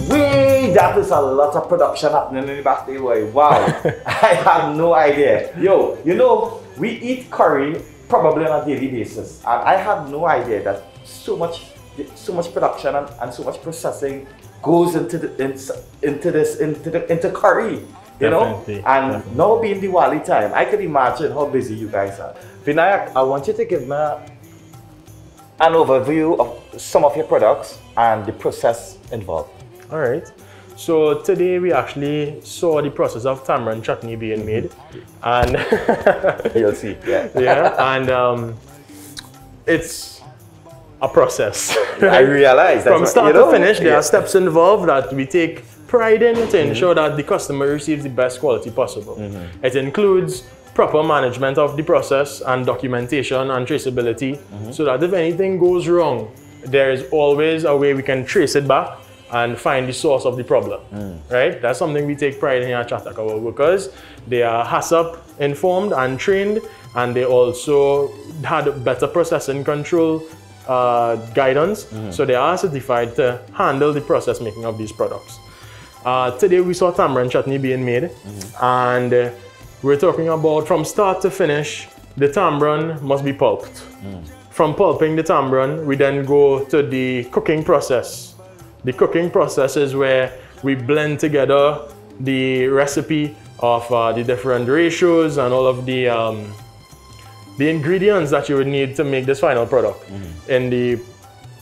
Wee! that is a lot of production happening in the back there, boy. Wow. I have no idea. Yo, you know, we eat curry probably on a daily basis, and I had no idea that so much, so much production and, and so much processing goes into the, into, into this into the, into curry. You Definitely, know, and definitely. now being Diwali time, I can imagine how busy you guys are. Vinayak, I want you to give me an overview of some of your products and the process involved. All right. So today we actually saw the process of tamarind chutney being mm-hmm. made, and You'll see. Yeah. yeah, and um, it's a process. I realize From start to finish, there yeah. are steps involved that we take pride in to mm-hmm. ensure that the customer receives the best quality possible. Mm-hmm. It includes proper management of the process and documentation and traceability so that if anything goes wrong, there is always a way we can trace it back and find the source of the problem. Right? That's something we take pride in here at Chataka. Our workers, they are HACCP informed and trained, and they also had better processing control uh, guidance, so they are certified to handle the process making of these products. Uh, today we saw tamarind chutney being made, and uh, we're talking about from start to finish, the tamarind must be pulped. From pulping the tamarind, we then go to the cooking process. The cooking process is where we blend together the recipe of uh, the different ratios and all of the um, the ingredients that you would need to make this final product in the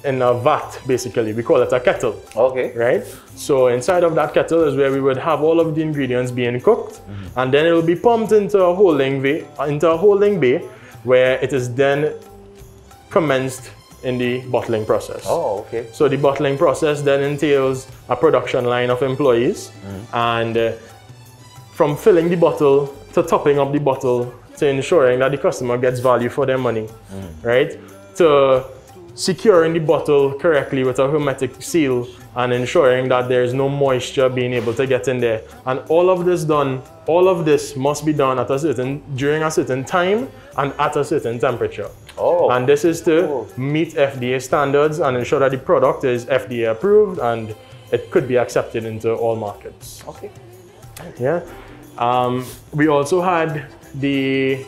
in a vat basically. We call it a kettle. Okay. right? So inside of that kettle is where we would have all of the ingredients being cooked and then it will be pumped into a holding bay into a holding bay where it is then commenced in the bottling process Oh, okay. so the bottling process then entails a production line of employees and uh, from filling the bottle to topping up the bottle to ensuring that the customer gets value for their money, right? To securing the bottle correctly with a hermetic seal and ensuring that there is no moisture being able to get in there. And all of this done, all of this must be done at a certain during a certain time and at a certain temperature. Oh. And this is to Oh. meet FDA standards and ensure that the product is FDA approved and it could be accepted into all markets. Okay. Yeah. Um, we also had the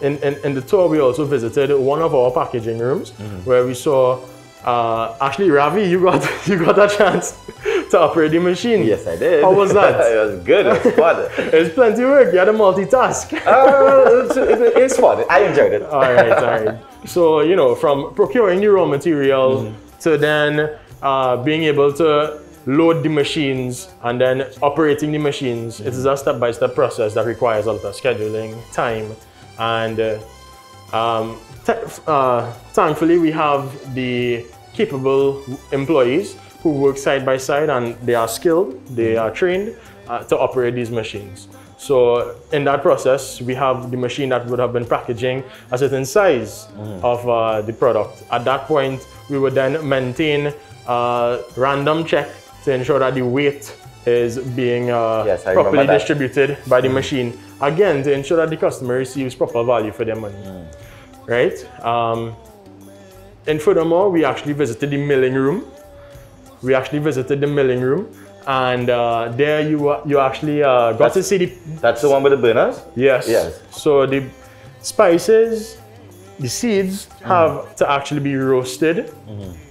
in, in, in the tour we also visited one of our packaging rooms where we saw uh, actually Ravi you got you got a chance to operate the machine. Yes, I did. How was that? it was good. It was fun. It's plenty of work. You had to multitask. uh, it's, it's, fun. I enjoyed it. all right, all right. So you know, from procuring the raw material to then uh, being able to load the machines and then operating the machines, it is a step-by-step process that requires a lot of scheduling, time, and uh, um, uh, thankfully we have the capable employees who work side by side and they are skilled, they are trained uh, to operate these machines. So in that process, we have the machine that would have been packaging a certain size of uh, the product. At that point, we would then maintain a random check to ensure that the weight is being uh, Yes, properly distributed by the machine. Again, to ensure that the customer receives proper value for their money. Right? Um, and furthermore, we actually visited the milling room. We actually visited the milling room, and uh, there you you actually uh, got to see the That's the one with the burners? yes. Yes. So the spices, the seeds have to actually be roasted,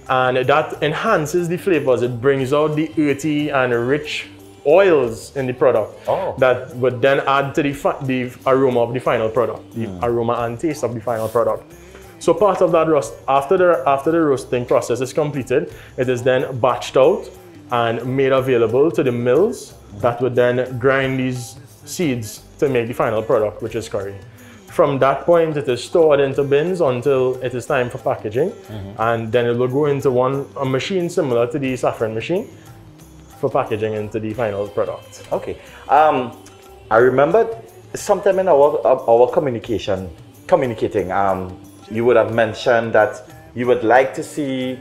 and that enhances the flavors. It brings out the earthy and rich oils in the product Oh. that would then add to the, fi- the aroma of the final product, the hmm. aroma and taste of the final product. So part of that roast, after the after the roasting process is completed, it is then batched out and made available to the mills that would then grind these seeds to make the final product, which is curry. From that point, it is stored into bins until it is time for packaging, mm-hmm. and then it will go into one a machine similar to the saffron machine for packaging into the final product. Okay. Um, I remember sometime in our our communication, communicating, um, you would have mentioned that you would like to see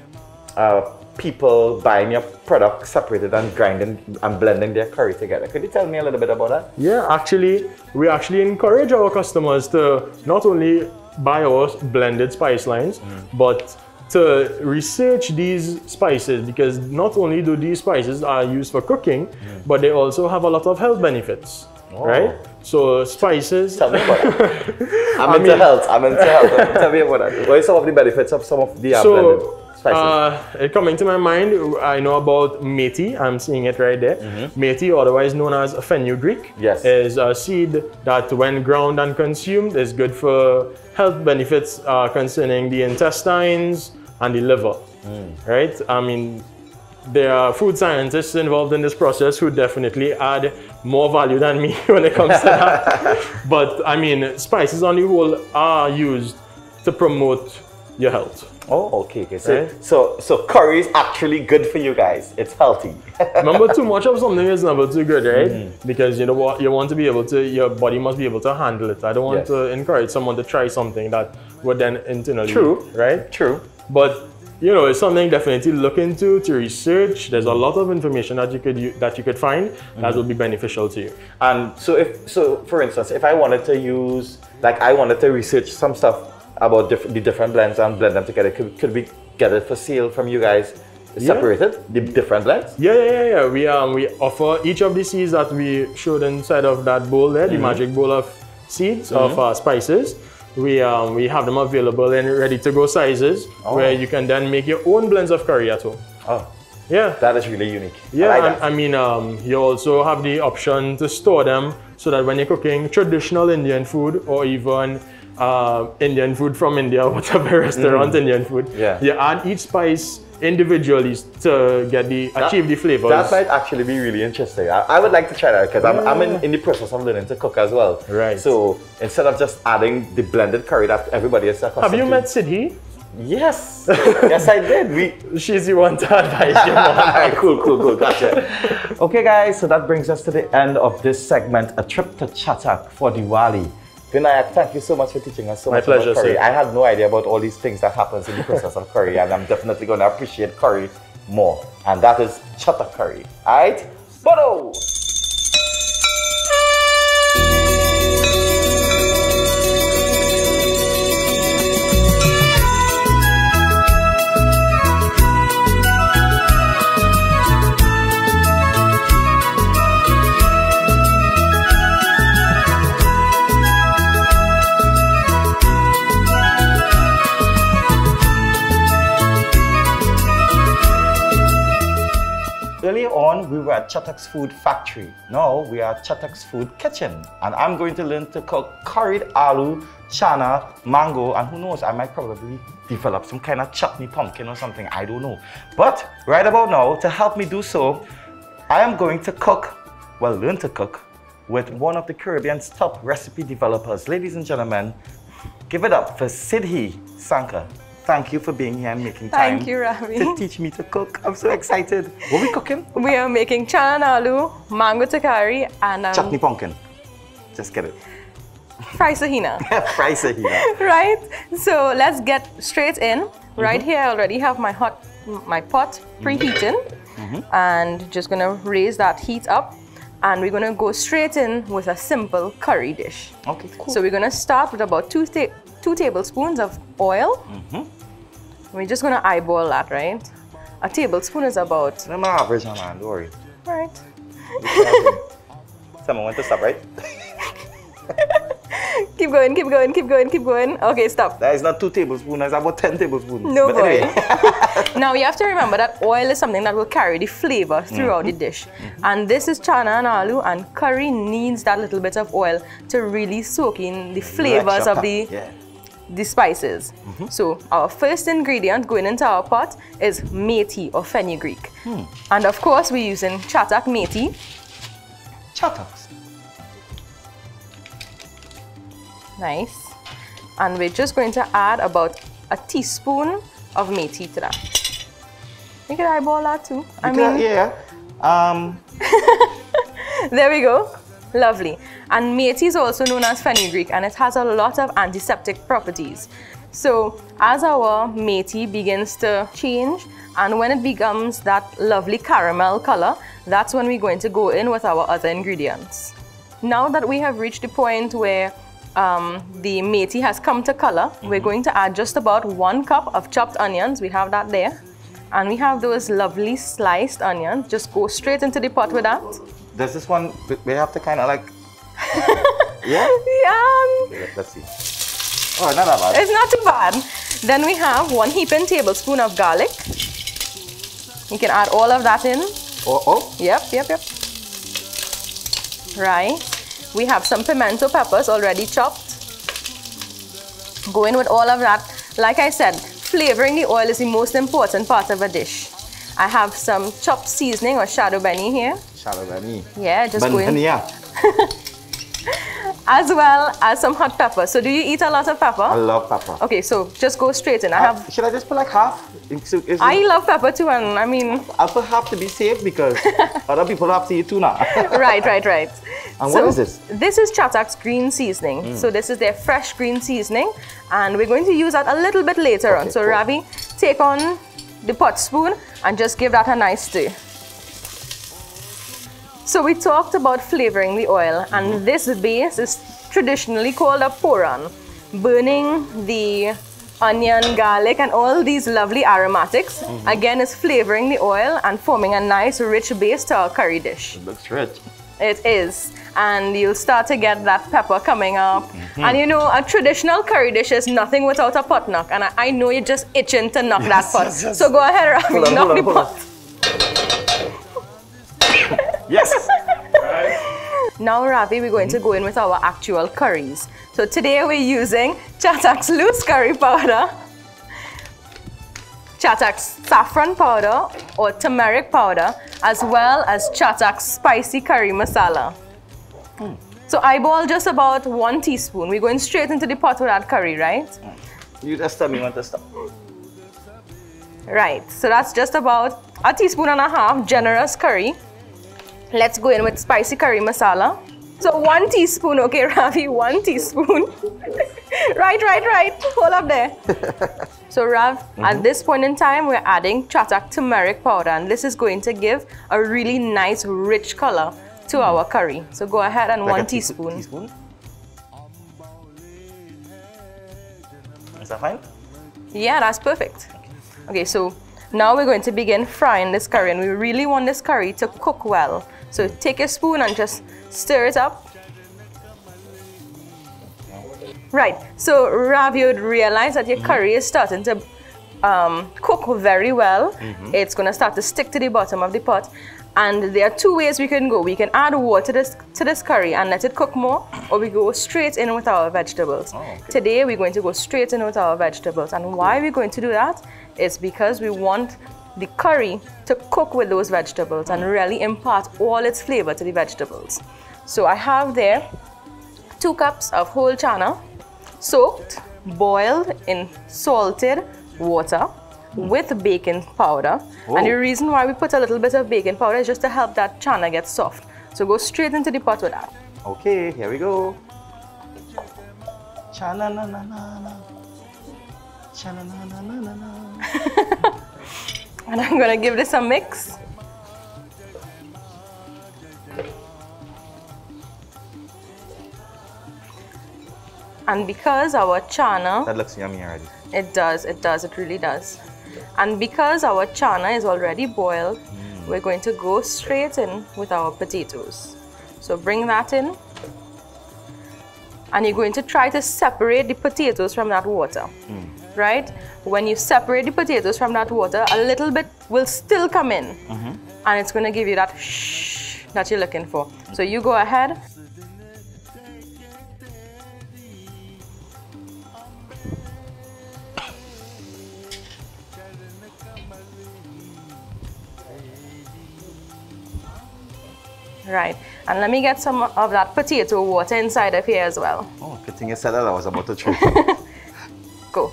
uh, people buying your product separated and grinding and blending their curry together. Could you tell me a little bit about that? Yeah, actually, we actually encourage our customers to not only buy our blended spice lines, but to research these spices because not only do these spices are used for cooking, but they also have a lot of health benefits, right? So spices. Tell me about that. I'm into mean- health. I'm into health. Tell me about that. What are some of the benefits of some of the uh, blended So, spices? uh, it coming to my mind, I know about meti. I'm seeing it right there. Meti, otherwise known as fenugreek. Yes. is a seed that, when ground and consumed, is good for health benefits uh, concerning the intestines and the liver. Mm. Right? I mean, there are food scientists involved in this process who definitely add more value than me when it comes to that. but I mean, spices on the whole are used to promote your health. oh, okay, okay. So, Right. so, so curry is actually good for you guys. It's healthy. Remember, too much of something is never too good, right? Because you know what, you want to be able to, your body must be able to handle it. I don't want Yes. to encourage someone to try something that would then internally, True. right? True. But you know, it's something definitely look into, to research. There's a lot of information that you could u- that you could find that will be beneficial to you. And so if so, for instance, if I wanted to use, like, I wanted to research some stuff about diff- the different blends and blend them together, could, could we get it for sale from you guys? Separated, the different blends. Yeah, yeah, yeah, yeah. We um we offer each of the seeds that we showed inside of that bowl there, the magic bowl of seeds of uh, spices. We um we have them available in ready to go sizes where you can then make your own blends of curry at home. Oh, Yeah. that is really unique. Yeah, I like I mean, um, you also have the option to store them so that when you're cooking traditional Indian food or even uh, Indian food from India, whatever restaurant Indian food, Mm. Yeah. you add each spice individually to get the achieve the flavors. That might actually be really interesting. I, I would like to try that because I'm, I'm in, in the process of learning to cook as well. Right. So instead of just adding the blended curry that everybody is accustomed have you to- met Sidhi? Yes. yes, I did. We She's the one to advise you more. Cool, cool, cool. Gotcha. okay, guys, so that brings us to the end of this segment, a trip to Chatak for Diwali. Vinayak, thank you so much for teaching us so My much about curry. sir. I had no idea about all these things that happens in the process of curry, and I'm definitely going to appreciate curry more. And that is Chatak curry. Alright? Bodo! Earlier we were at Chatak's Food Factory. Now we are at Chatak's Food Kitchen. And I'm going to learn to cook curried aloo, chana, mango, and who knows, I might probably develop some kind of chutney pumpkin or something. I don't know. But right about now, to help me do so, I am going to cook, well, learn to cook, with one of the Caribbean's top recipe developers. Ladies and gentlemen, give it up for Sidhi Sankar. Thank you for being here and making time Thank you, Ravi. to teach me to cook. I'm so excited. What are we cooking? We are making chana aloo, mango tikari, and um, Chutney pumpkin. Just get it. fry sahina. Fry sahina. right? So let's get straight in. Right mm-hmm. here, I already have my hot, my pot preheating, mm-hmm. and just gonna raise that heat up, and we're gonna go straight in with a simple curry dish. Okay, cool. So we're gonna start with about two ta- two tablespoons of oil. Mm-hmm. We're just gonna eyeball that, right? A tablespoon is about I'm average man, don't worry. right. Someone want to stop, right? Keep going, keep going, keep going, keep going. Okay, stop. That is not two tablespoons, that's about 10 tablespoons. No But boy. anyway. now you have to remember that oil is something that will carry the flavor throughout the mm-hmm. dish. And this is chana and aloo, and curry needs that little bit of oil to really soak in the flavors of the. Yeah. The spices. So our first ingredient going into our pot is meti or fenugreek. And of course we're using chatak meti. Chataks. Nice. And we're just going to add about a teaspoon of meti to that. You can eyeball that too. I mean, yeah. Um, There we go. Lovely. And meti is also known as fenugreek and it has a lot of antiseptic properties. So as our meti begins to change and when it becomes that lovely caramel color, that's when we're going to go in with our other ingredients. Now that we have reached the point where um, the meti has come to color, we're going to add just about one cup of chopped onions. We have that there. And we have those lovely sliced onions. Just go straight into the pot with that. Does this one, we have to kind of like Yeah? Um, yeah, Let- Let's see. Oh, not that bad. it's not too bad. Then we have one heaping tablespoon of garlic. You can add all of that in. Oh, oh. Yep, yep, yep. Right. We have some pimento peppers already chopped. Go in with all of that. Like I said, flavoring the oil is the most important part of a dish. I have some chopped seasoning or shadow benny here. Yeah, just go in. Banania. As well as some hot pepper. So do you eat a lot of pepper? I love pepper. Okay, so just go straight in. I uh, have Should I just put like half? Is- is- I love pepper too and I mean I'll put half to be safe because other people have to eat too now. right, right, right. And what is this? This is Chatak's green seasoning. Mm. So this is their fresh green seasoning, and we're going to use that a little bit later on. So cool. Ravi, take on the pot spoon and just give that a nice stir. So we talked about flavoring the oil, and Mm-hmm. this base is traditionally called a poran, burning the onion, garlic, and all these lovely aromatics. Mm-hmm. Again, is flavoring the oil and forming a nice rich base to our curry dish. It looks rich. It is. And you'll start to get that pepper coming up. Mm-hmm. And you know, a traditional curry dish is nothing without a pot knock. And I, I know you're just itching to knock that pot. yes, yes. So go ahead, Ravi, knock on, the on. pot. Yes. Now, Ravi, we're going to go in with our actual curries. So today we're using Chatak's loose curry powder, Chatak's saffron powder or turmeric powder, as well as Chatak's spicy curry masala. Hmm. So eyeball just about one teaspoon. We're going straight into the pot with that curry, right? Hmm. you just tell me when to stop. Right. So that's just about a teaspoon and a half generous curry. Let's go in with spicy curry masala. So one teaspoon, okay, Ravi, one teaspoon. right, right, right. Hold up there. so Rav, at mm-hmm. this point in time, we're adding chatak turmeric powder, and this is going to give a really nice, rich color to mm-hmm. our curry. So go ahead and Like one teaspoon. Teaspoon. Is that fine? Yeah, that's perfect. Okay, so now we're going to begin frying this curry, and we really want this curry to cook well. So take a spoon and just stir it up. Right, so Rav, you would realize that your curry is starting to um, cook very well. It's going to start to stick to the bottom of the pot. And there are two ways we can go. We can add water to this, to this curry and let it cook more, or we go straight in with our vegetables. Today, we're going to go straight in with our vegetables. And why we're going to do that is because we want the curry to cook with those vegetables and really impart all its flavor to the vegetables. So I have there two cups of whole chana, soaked, boiled in salted water with baking powder. And the reason why we put a little bit of baking powder is just to help that chana get soft. So go straight into the pot with that. Okay, here we go. Chana na na na na. Chana na na na na na. And I'm gonna give this a mix. And because our chana That looks yummy already. It does, it does, it really does. And because our chana is already boiled, mm. we're going to go straight in with our potatoes. So bring that in. And you're going to try to separate the potatoes from that water. Mm. Right? When you separate the potatoes from that water, a little bit will still come in. Mm-hmm. And it's going to give you that shh that you're looking for. So you go ahead. Right. And let me get some of that potato water inside of here as well. Oh, good thing you said that. I was about to choke. Go.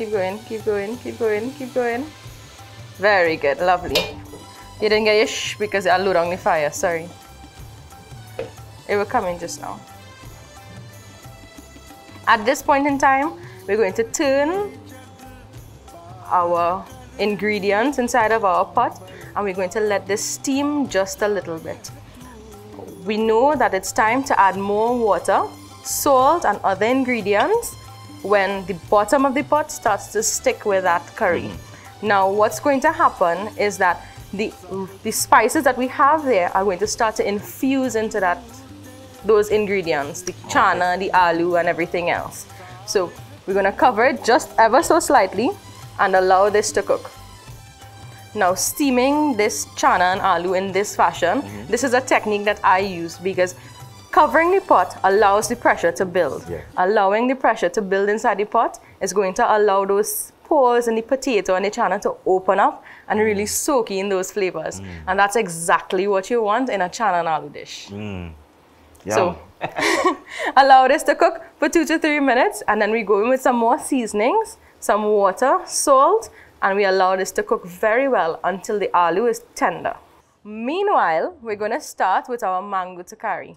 Keep going, keep going, keep going, keep going. Very good, lovely. You didn't get your shh because I load on the fire, sorry. It will come in just now. At this point in time, we're going to turn our ingredients inside of our pot and we're going to let this steam just a little bit. We know that it's time to add more water, salt, and other ingredients when the bottom of the pot starts to stick with that curry. Mm-hmm. Now, what's going to happen is that the, the spices that we have there are going to start to infuse into that those ingredients, the chana, the aloo, and everything else. So we're gonna cover it just ever so slightly and allow this to cook. Now steaming this chana and aloo in this fashion, mm-hmm. this is a technique that I use because covering the pot allows the pressure to build. Yeah. Allowing the pressure to build inside the pot is going to allow those pores in the potato and the chana to open up and mm. really soak in those flavors. Mm. And that's exactly what you want in a chana and aloo dish. Mm. So allow this to cook for two to three minutes and then we go in with some more seasonings, some water, salt, and we allow this to cook very well until the aloo is tender. Meanwhile, we're going to start with our mango to curry.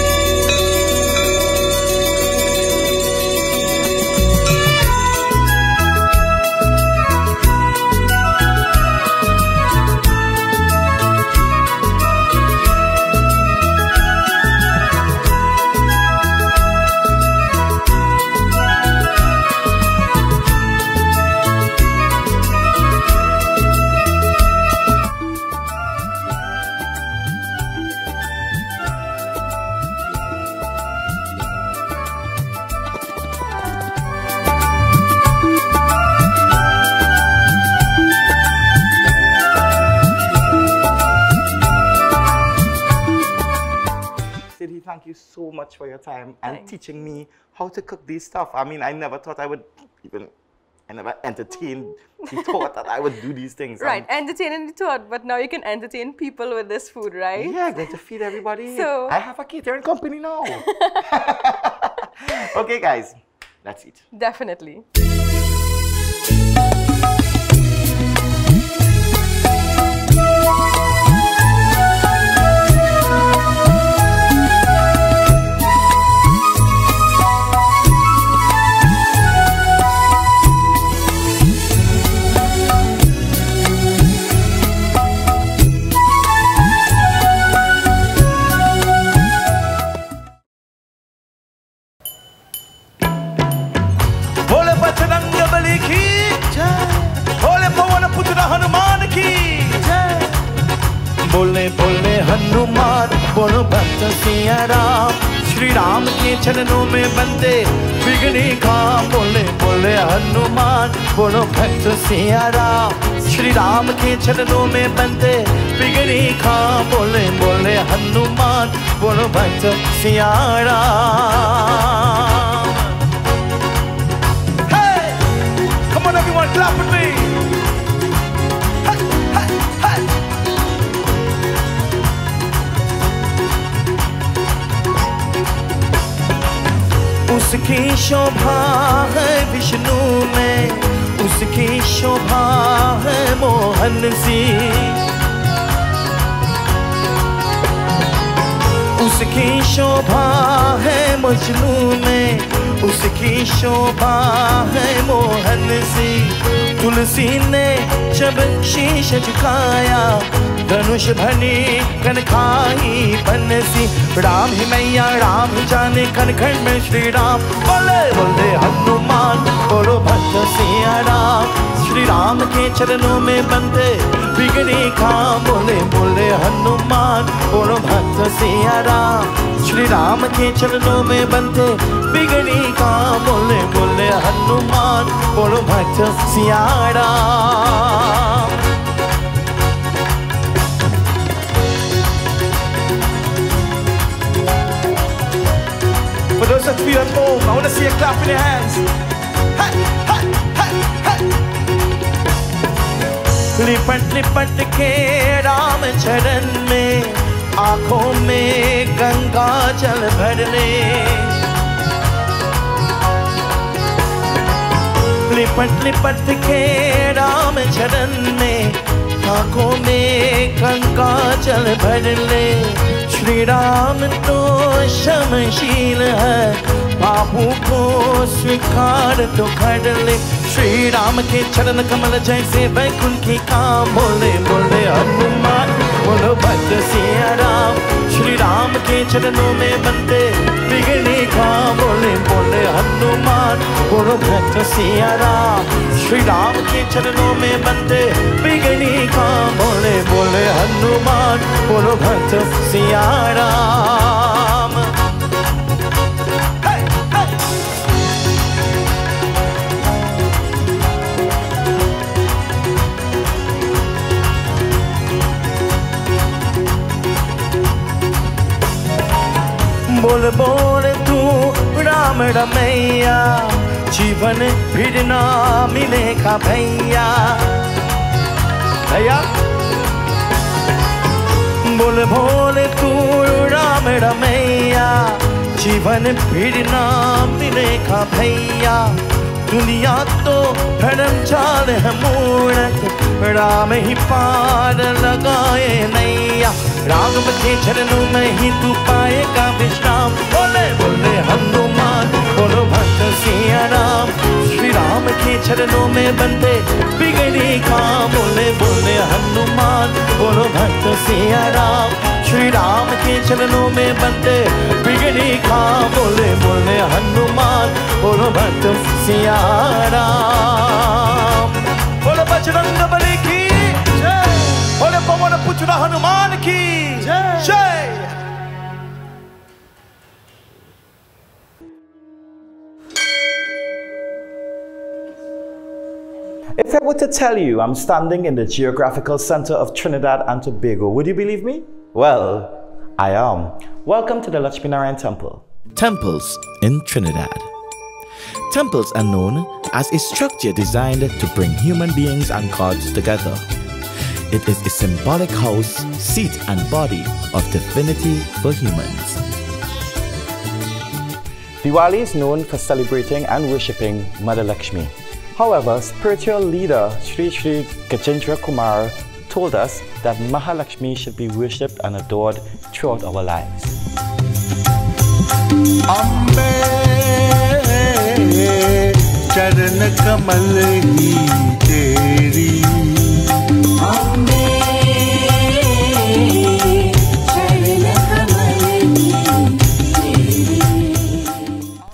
Sidhi, thank you so much for your time and Thanks. teaching me how to cook these stuff. I mean, I never thought I would even, I never entertained the thought that I would do these things. Right, And entertaining the thought, but now you can entertain people with this food, right? yeah, I'm going to feed everybody. So- I have a catering company now. okay, guys, let's eat. Definitely. बोले बोले हनुमान बोलो भक्त सिया राम। श्री राम के चरणों में बंदे बिगड़ी काम। बोले बोले हनुमान बोलो भक्त सिया राम। श्री राम के चरणों में बंदे बिगड़ी काम। बोले बोले हनुमान बोलो भक्त Siya Ram! Come on, everyone, clap with me. उसकी शोभा है विष्णु में, उसकी शोभा है मोहन सी। उसकी शोभा है मजनू में, उसकी शोभा है मोहन सी। तुलसी ने जब शीश झुकाया धनुष भनी कनखाई बनसी राम ही मैया, राम ही जाने कन में श्री राम बोले बोले हनुमान, बोलो भक्त सिया राम। श्री राम के चरणों में बंदे बिगड़ी काम। बोले बोले हनुमान, बोलो भक्त सिया राम। श्री राम के चरणों में बंदे बिगड़ी काम। बोले बोले हनुमान, बोलो भक्त Siya Ram. Those that feel at home, I want to see you clapping your hands. Hey, hey, hey, hey. लिपट लिपट के राम चरण में आँखों में गंगा जल भर ले लिपट लिपट के राम चरण में आँखों में गंगा जल भर श्री राम तो क्षमशील है। बाबू को स्वीकार तो कर ले। श्री राम के चरण कमल जैसे वैकुंठ की काम बोले बोले हनुमान, बोलो भक्त सिया राम। श्री राम के चरणों में बंदे बिगड़े काम बोले बोले हनुमान, बोलो भक्त सिया राम। श्री राम के चरणों में बंदे, बिगड़ी का बोले बोले हनुमान, बोलो भक्त सिया राम! बोल बोल तू राम रमैया जीवन फिर ना मिलेगा भैया। भैया? बोल बोल तू राम रमैया जीवन फिर ना मिलेगा भैया। दुनिया तो भरम चाल है मूर्ख। राम ही पार लगाए नैया। राम के चरणों में ही तू पाएगा विश्राम। बोले बोले, हनुमान बोलो भक्त सिया राम। श्री राम के चरणों में बंदे बिगड़ी काम। बोले बोले हनुमान बोलो भक्त सिया राम। श्री राम के चरणों में बंदे बिगड़ी काम। बोले बोले हनुमान बोलो भक्त सिया राम। बोलो बजरंग बली की जय। बोले पवन पुत्र हनुमान की जय। If I were to tell you I'm standing in the geographical center of Trinidad and Tobago, would you believe me? Well, I am. Welcome to the Lakshmi Narayan Temple. Temples in Trinidad. Temples are known as a structure designed to bring human beings and gods together. It is a symbolic house, seat, and body of divinity for humans. Diwali is known for celebrating and worshipping Mother Lakshmi. However, spiritual leader Sri Sri Gajendra Kumar told us that Mahalakshmi should be worshipped and adored throughout our lives.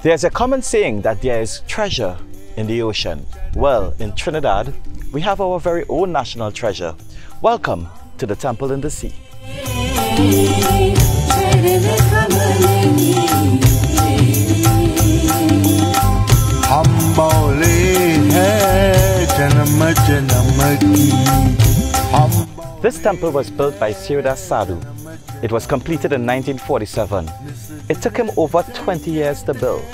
There's a common saying that there is treasure in the ocean. Well, in Trinidad, we have our very own national treasure. Welcome to the Temple in the Sea. this temple was built by Siewdass Sadhu. It was completed in 1947. It took him over 20 years to build.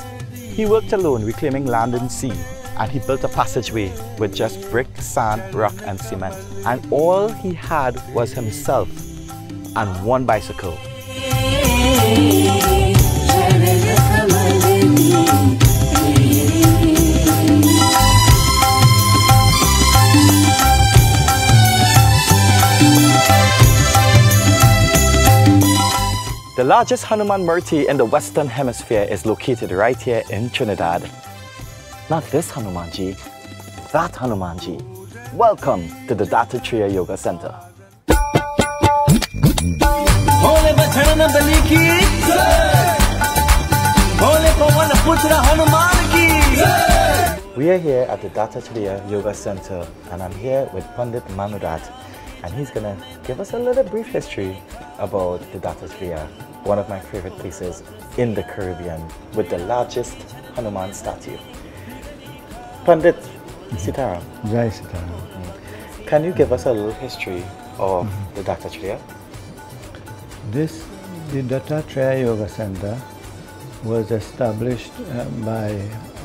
He worked alone reclaiming land and sea, and he built a passageway with just brick, sand, rock, and cement. And all he had was himself and one bicycle. The largest Hanuman Murti in the Western Hemisphere is located right here in Trinidad. Not this Hanumanji, that Hanumanji. Welcome to the Dattatreya Yoga Center. We are here at the Dattatreya Yoga Center and I'm here with Pandit Manudat and he's gonna give us a little brief history about the Datus Villa, one of my favorite places in the Caribbean with the largest Hanuman statue. Pandit mm-hmm. Sitaram. Jai Sitaram. Mm-hmm. Can you give us a little history of mm -hmm. the Dattatreya? This, the Dattatreya Yoga Center was established uh, by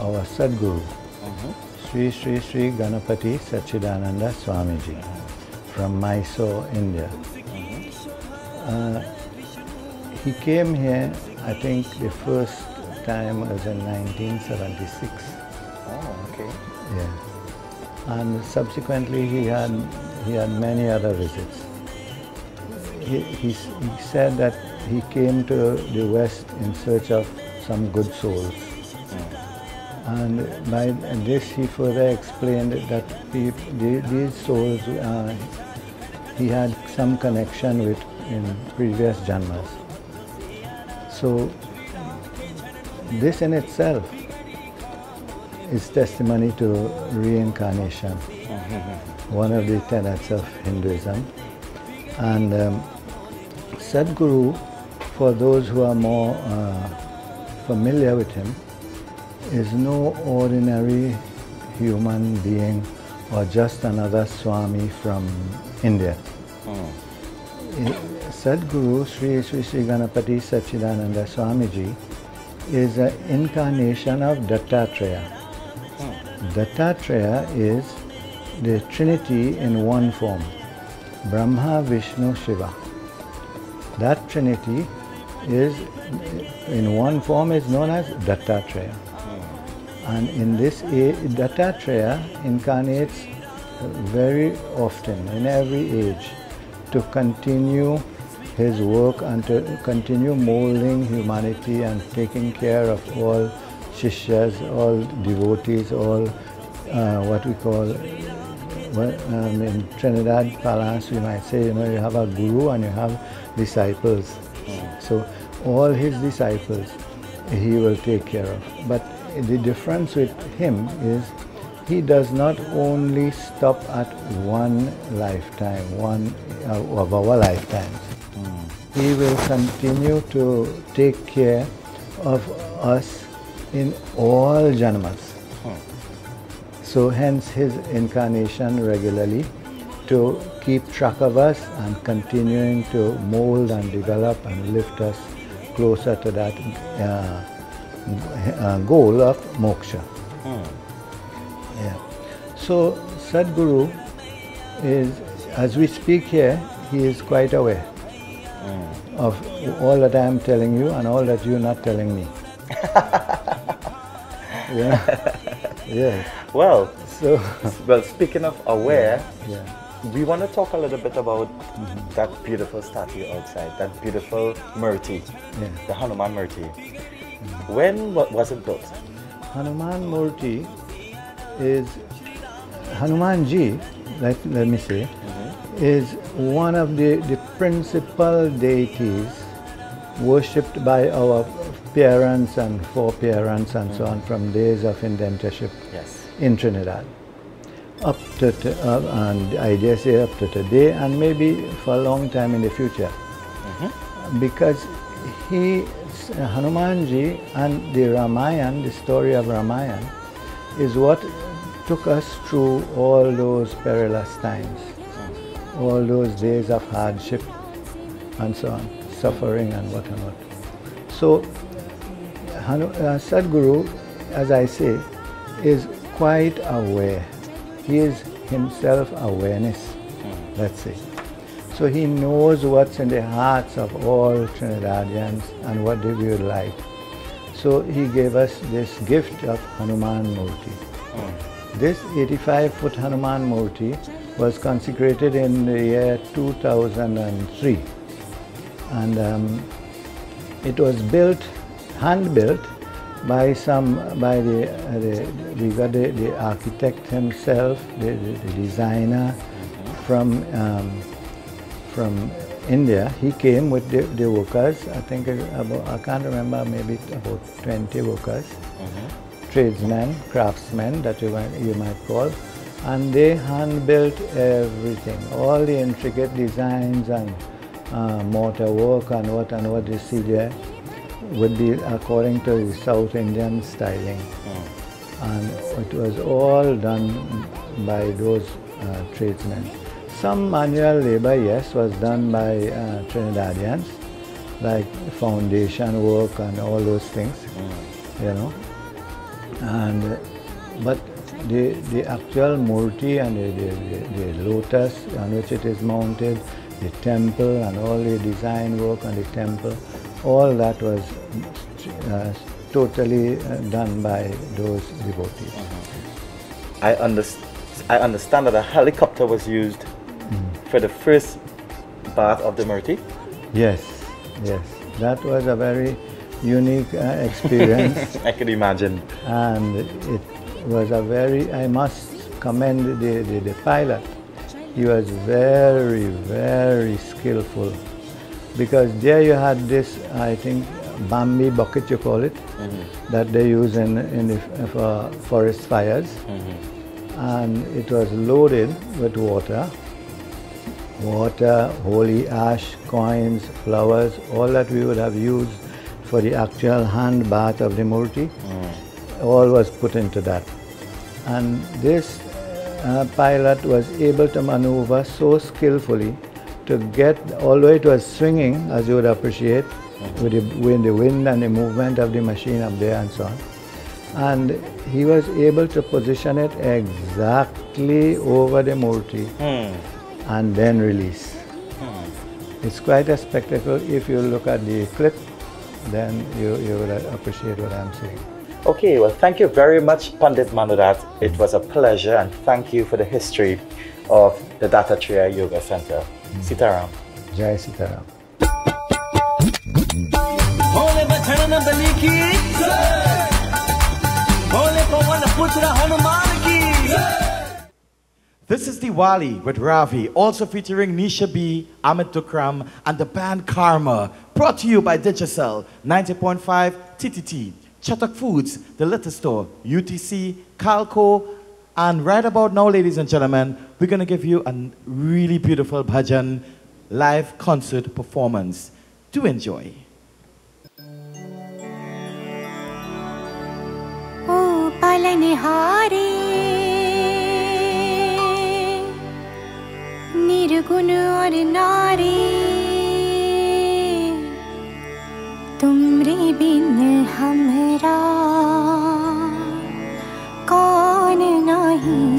our Sadguru, mm -hmm. Sri Sri Sri Ganapati Satchidananda Swamiji. Mm-hmm from Mysore, India. Uh, he came here, I think the first time was in 1976. Oh, okay. Yeah. And subsequently he had he had many other visits. He, he, he said that he came to the West in search of some good souls. And by this he further explained that peop the, these souls uh, he had some connection with in previous janmas. So this in itself is testimony to reincarnation, one of the tenets of Hinduism. And um, Sadhguru, for those who are more uh, familiar with him, is no ordinary human being or just another Swami from India. Eh, Sadhguru Sri Sri Sri Ganapati Sachidananda Swamiji is an incarnation of Dattatreya. Dattatreya is the Trinity in one form Brahma, Vishnu, Shiva. That Trinity is in one form is known as Dattatreya. And in this, Dattatreya incarnates very often in every age to continue his work and to continue molding humanity and taking care of all shishyas, all devotees, all uh, what we call well, um, in Trinidad parlance, we might say, you know, you have a guru and you have disciples. So all his disciples he will take care of. But the difference with him is he does not only stop at one lifetime, one uh, of our lifetimes. He will continue to take care of us in all janmas. So hence his incarnation regularly to keep track of us and continuing to mold and develop and lift us closer to that uh, uh, goal of moksha. Yeah. So Sadhguru is, as we speak here, he is quite aware hmm. of all that I am telling you and all that you are not telling me. yeah. yes. Well, So well, speaking of aware, yeah. we want to talk a little bit about mm-hmm. that beautiful statue outside, that beautiful Murti, Yeah. the Hanuman Murti. Mm-hmm. When was it built? Hanuman Murti is Hanumanji, let, let me say, is one of the, the principal deities worshipped by our parents and foreparents and so on from days of indentureship Yes. in Trinidad. Up to, uh, and I dare say up to today and maybe for a long time in the future. Because he, Hanumanji and the Ramayana, the story of Ramayana, is what took us through all those perilous times, all those days of hardship and so on, suffering and what what. So, uh, Sadhguru, as I say, is quite aware. He is himself awareness, let's say. So he knows what's in the hearts of all Trinidadians and what they would like. So he gave us this gift of Hanuman Murti. This 85 foot Hanuman Murti was consecrated in the year 2003 and um, it was built, hand built by some, by the, uh, the we got the, the architect himself, the, the, designer from, um, from India. He came with the, the workers, I think about, I can't remember, maybe about 20 workers, tradesmen, craftsmen that you might, you might call, and they hand built everything, all the intricate designs and uh, mortar work and what and what you see there would be according to the South Indian styling. And it was all done by those uh, tradesmen. Some manual labor, yes, was done by uh, Trinidadians, like foundation work and all those things, you know. And but the the actual murti and the, the, the, lotus on which it is mounted, the temple and all the design work on the temple, all that was uh, totally uh, done by those devotees. I, underst- I understand that a helicopter was used for the first bath of the Murti. Yes, yes, that was a very unique uh, experience. I can imagine. and it was a very, I must commend the, the, the pilot. He was very, very skillful because there you had this, I think, bamboo bucket, you call it, that they use in, in the, for forest fires. And it was loaded with water. Water, holy ash, coins, flowers, all that we would have used for the actual hand bath of the Murti, mm. all was put into that. And this uh, pilot was able to maneuver so skillfully to get, although it was swinging, as you would appreciate, mm. with, the, with the wind and the movement of the machine up there and so on. And he was able to position it exactly over the Murti hmm. and then release. Hmm. It's quite a spectacle. If you look at the clip, then you, you will appreciate what I'm saying. Okay, well, thank you very much, Pandit Manodat. It was a pleasure, and thank you for the history of the Dattatreya Yoga Center. Mm. Sitaram. Jai Sitaram. This is Diwali with Ravi, also featuring Nisha B, Amit Dukram, and the band Karma. Brought to you by Digicel, 90.5 TTT, Chatak Foods, The Little Store, UTC, Calco, and right about now, ladies and gentlemen, we're going to give you a really beautiful bhajan live concert performance. Do enjoy. ओ निर्गुण और नारे तुमरे बिन हमरा कौन नहीं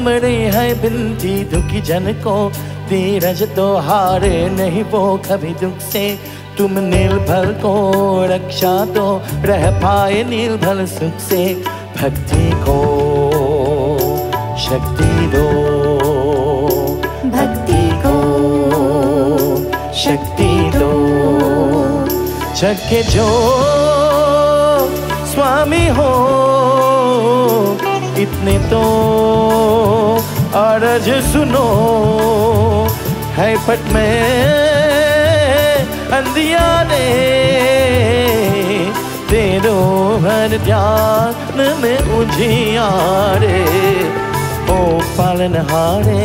हमरे है बिनती दुखी जन को। धीरज तो हारे नहीं वो कभी दुख से। तुम निर्भल को रक्षा तो रह पाए निर्भल सुख से। भक्ति को शक्ति दो। भक्ति को शक्ति दो। जग जो स्वामी हो इतने तो अरज सुनो। है पट में अंधियारे तेरो हर ध्यान में उजियारे। ओ पालनहारे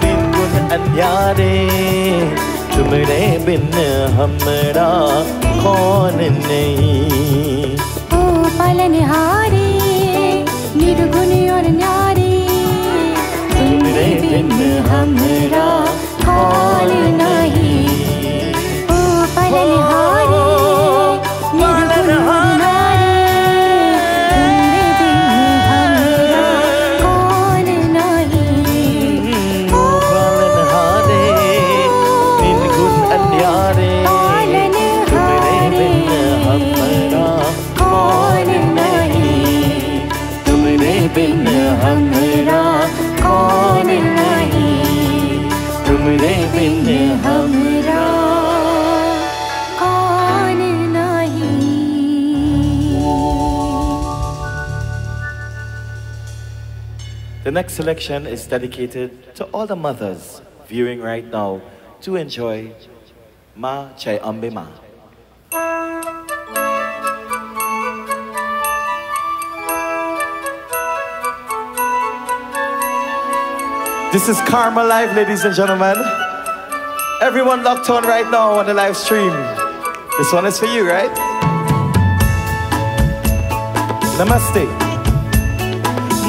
दिन गुण अंधियारे तुमरे बिन हमरा कौन नहीं। ओ पालनहारे निर्गुण तुमरे बिन हमरा कौन नहीं। ओ पालनहारे next selection is dedicated to all the mothers viewing right now to enjoy Ma Jai Ambe Ma. This is Karma Live, ladies and gentlemen. Everyone locked on right now on the live stream. This one is for you, right? Namaste.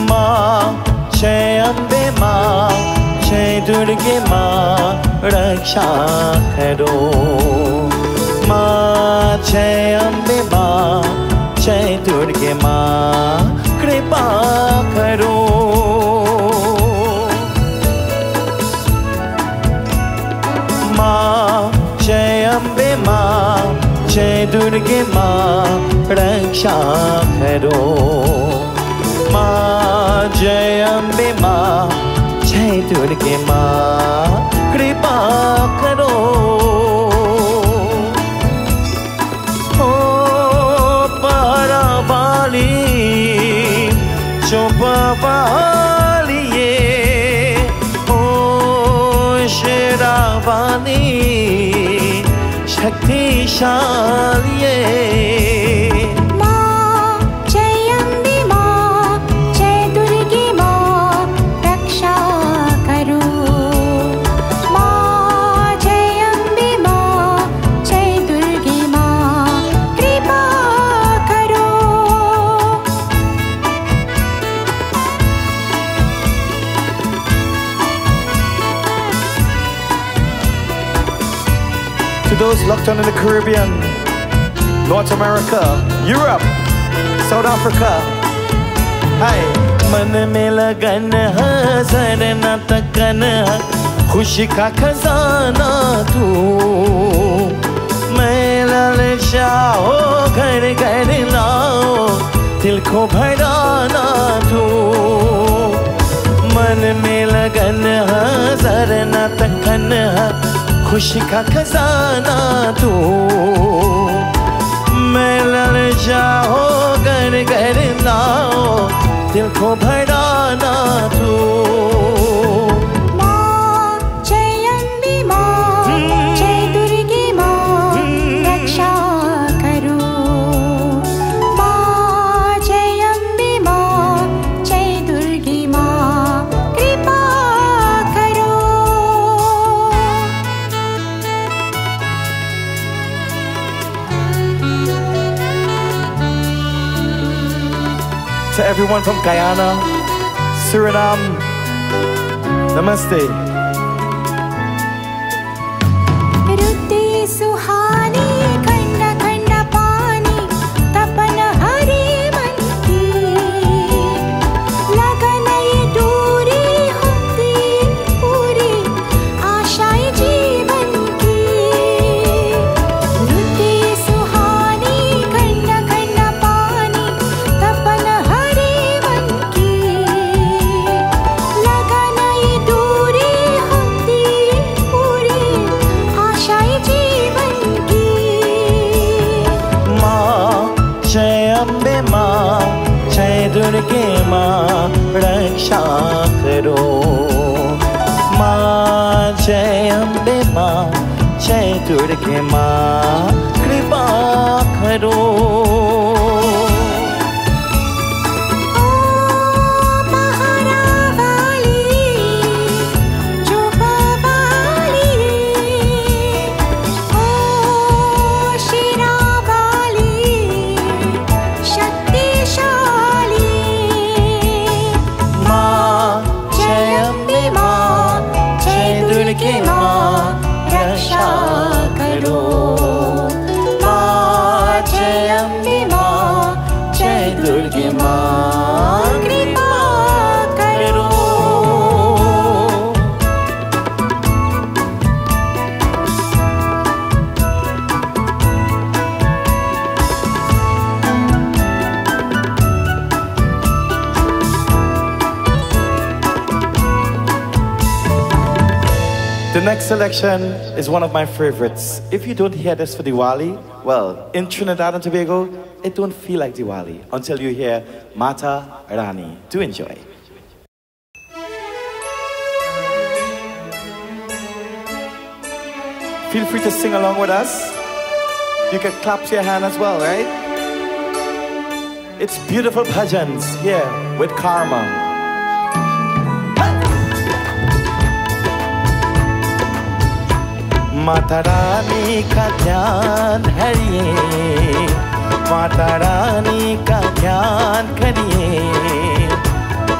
माँ जय अम्बे माँ, जय दुर्गे माँ, रक्षा करो। माँ, जय अम्बे माँ, जय दुर्गे माँ, कृपा करो। माँ, जय अम्बे माँ, जय दुर्गे माँ, रक्षा करो। माँ जय अम्बे माँ जय दुर्गे माँ कृपा करो ओ पारा वाली चुपा वाली ये ओ शेरा वाली शक्तिशाली locked on in the Caribbean, North America, Europe, South Africa. Hi. मन में लगन है जरना तकन है खुशी का खजाना तू मैं ललचा हो घर घर लाओ दिल को भराना तू मन में लगन है जरना तकन है खुशी का खजाना तू। मैं लड़ जाओ घर घर लाओ दिल को भराना To everyone from Guyana, Suriname, Namaste. Next selection is one of my favorites. If you don't hear this for Diwali, well, in Trinidad and Tobago, it don't feel like Diwali until you hear Mata Rani. Do enjoy. Feel free to sing along with us. You can clap your hand as well, right? It's beautiful bhajans here with Karma. Mata Rani का ध्यान हरिए माता रानी का ध्यान करिए।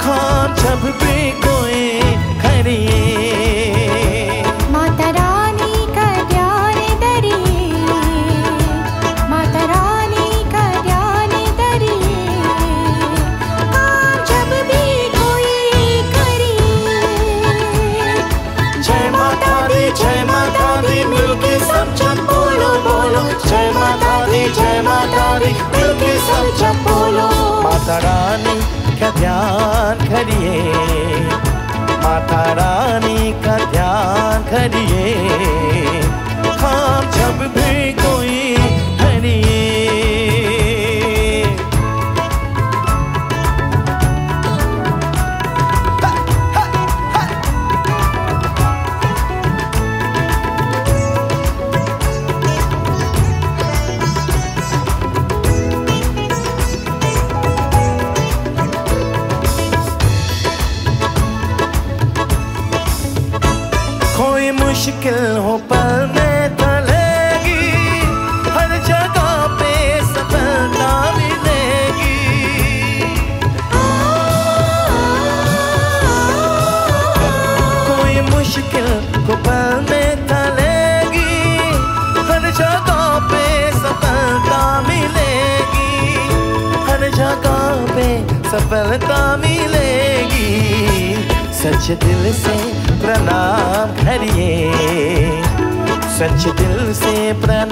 खान छब भी कोई करिए। दी के सब माता रानी का ध्यान करिए। माता रानी का ध्यान करिए। हाँ जब भी कोई आज दिल से प्रण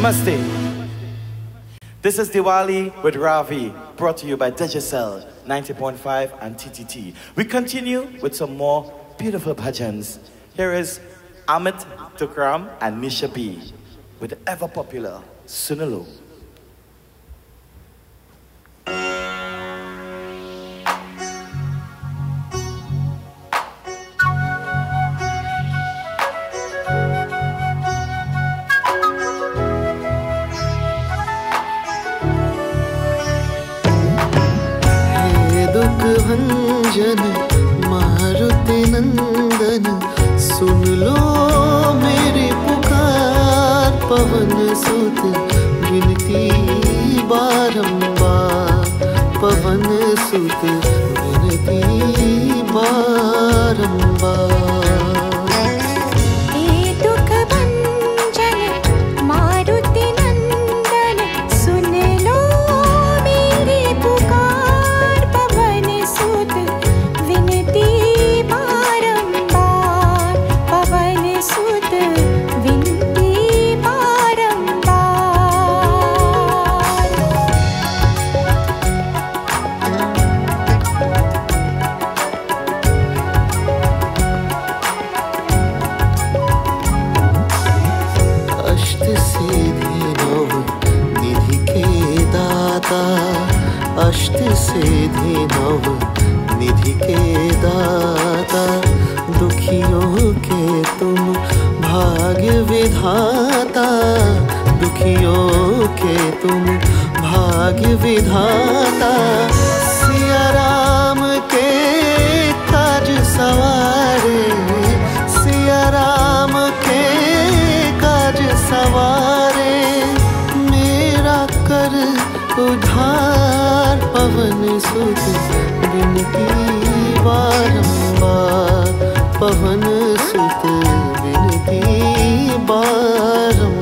Namaste. This is Diwali with Ravi, brought to you by Digicel 90.5 and TTT. We continue with some more beautiful bhajans. Here is Amit Dukram and Nisha B with the ever popular Sunalo. जन मारुति नंदन, सुन लो मेरी पुकार। पवन सुत, विनती बारंबार। पवन सुत, विनती बारंबार। आँखियों के तुम भाग्य विधाता, सिया राम के काज सवारे। सिया राम के काज सवारे, मेरा कर उधार पवन सुत बिनती बारंबार पवन सुत बिनती बारंबार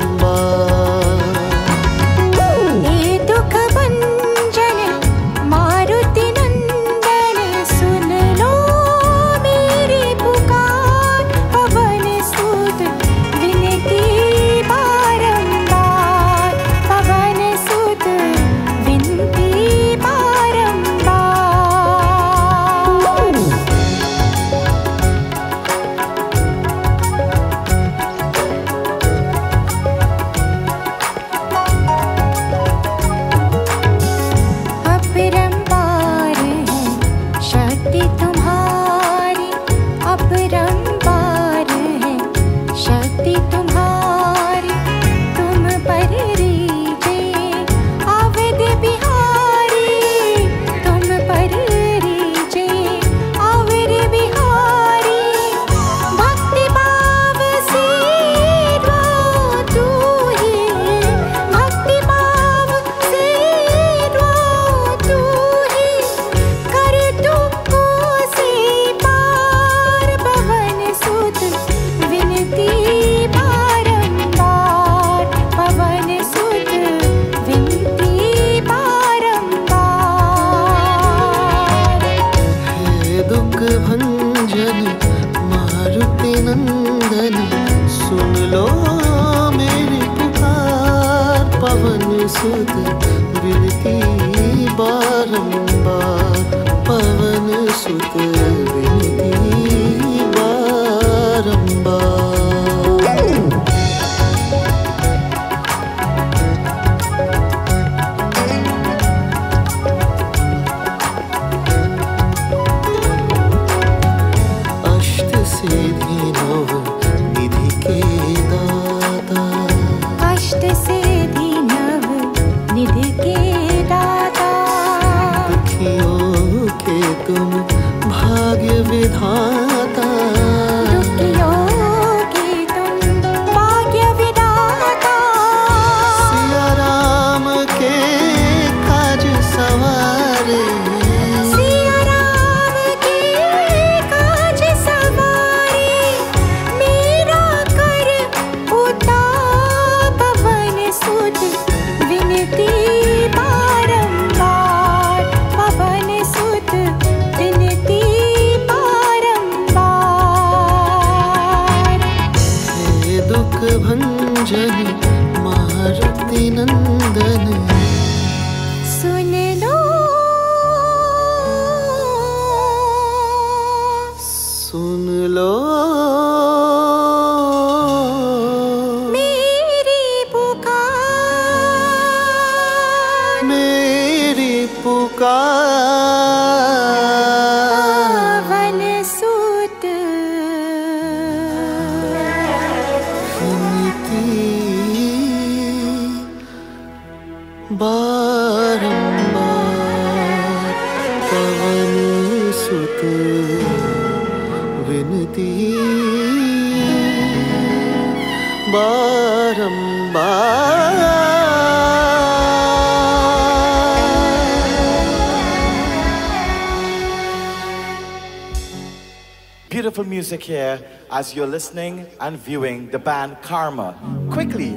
Here as you're listening and viewing the band Karma. Quickly,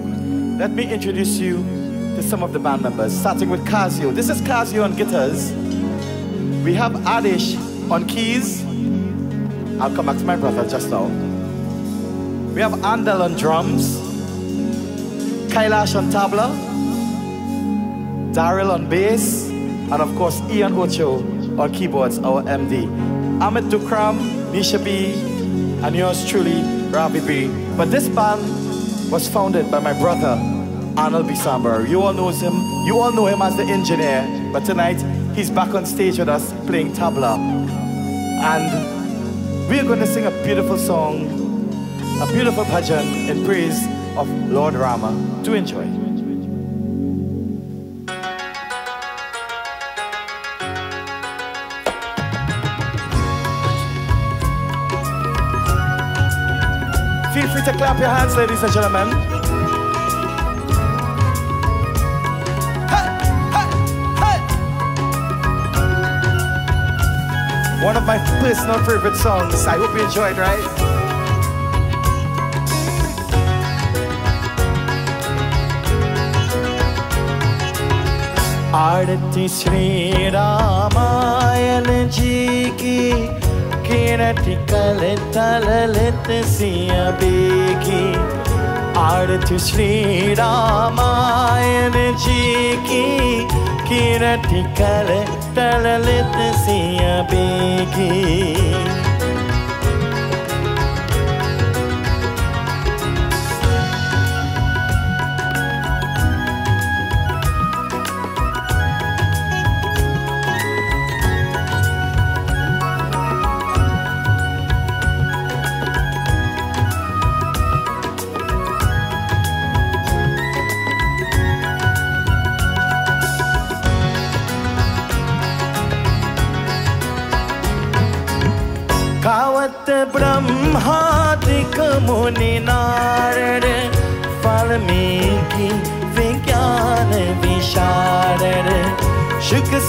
let me introduce you to some of the band members, starting with Casio. This is Casio on guitars. We have Adish on keys. I'll come back to my brother just now. We have Andal on drums, Kailash on tabla, Daryl on bass, and of course Ian Ocho on keyboards, our MD. Ahmed Dukram, Nisha B, and yours truly, Ravi B. But this band was founded by my brother, Arnold Bissambhar. You all knows him. You all know him as the engineer. But tonight, he's back on stage with us playing tabla. And we're going to sing a beautiful song, a beautiful bhajan in praise of Lord Rama. Do enjoy. clap your hands, ladies and gentlemen. Hey, hey, hey. One of my personal favorite songs. I hope you enjoyed, right? आरती श्री रामायण जी की सियाबेगी आरती श्री रामायण जी की किरटिकल तललित सियाबेगी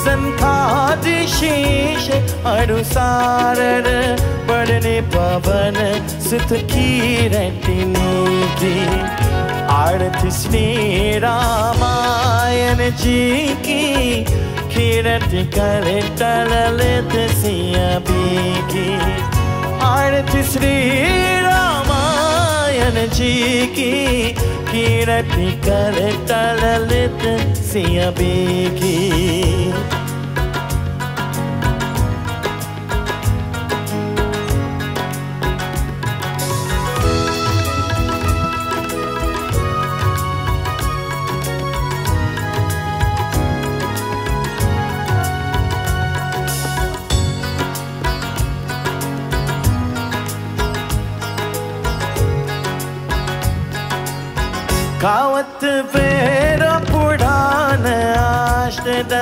संखादि शेष अनुसारद पढ़ने पवन सुत कीरतिनी की आरती श्री रामायण जी की किरत कर तललित सिया बीगी आरती श्री रामायण जी की किरत कर तललित सिया बीगी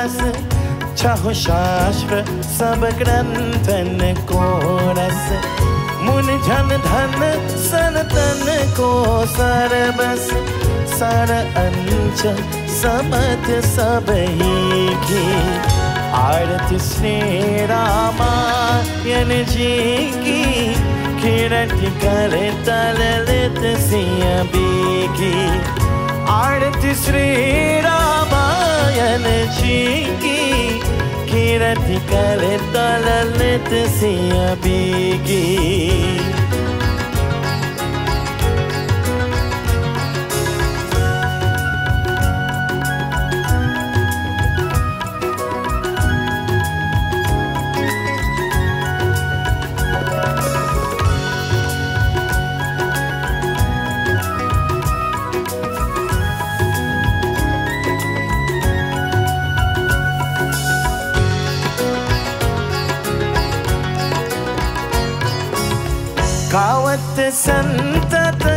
दस, चाहो शास्त्र, सब ग्रंथन को रस मुन झन धन, सनतन को सरबस। सर अंच समत सब ही की आरती श्री रामायण जी की किरति करे तललित सिया बीगी। आरती श्री रामायण जी की किरति करे तललित सिया बीगी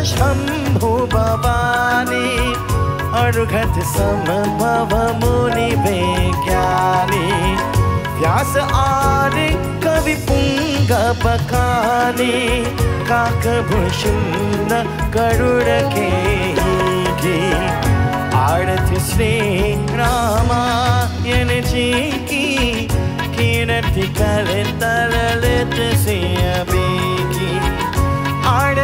शंभु भवानी अर्घत समभव मुनि विज्ञानी व्यास आर्य कवि पुंग बकानी काक भूषण करुण के आरती श्री रामायण जी की, कीर्ति करे तललित Siya बीगी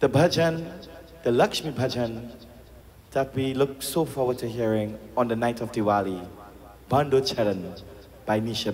The bhajan, the Lakshmi bhajan, that we look so forward to hearing on the night of Diwali, Bando Charan by Nisha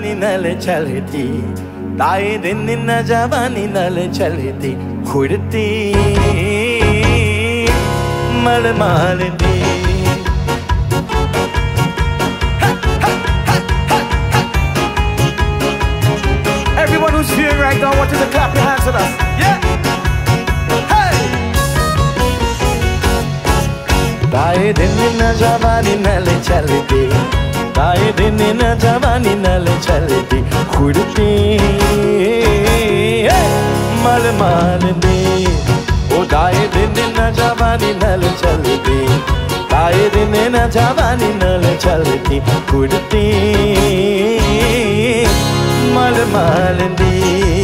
ಜವಾನಿನಲೆ ಚಲಿತಿ ತಾಯಿ ದಿನ ಜವಾನಿನಲೆ ಚಲಿತಿ ಹುಡುತಿ ಮಳಮಾಲತಿ Everyone who's right now, want to clap your hands at us. Yeah. Hey. ತಾಯಿ ದಿನ ಜವಾನಿನಲೆ ಚಲಿತಿ ताए दिन न जवानी नल चलती खुड़ती मल मार दे। ओ दाए दिन न जवानी नल चलती ताए दिन न जवानी नल चलती खुड़ती मल मार दी।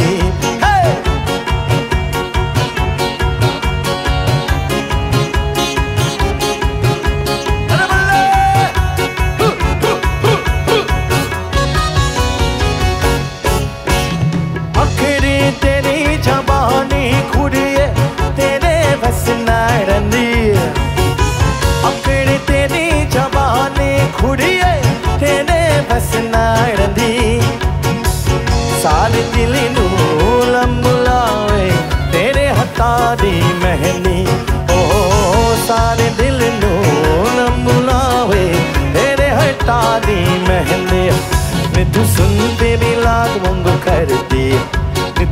कर दी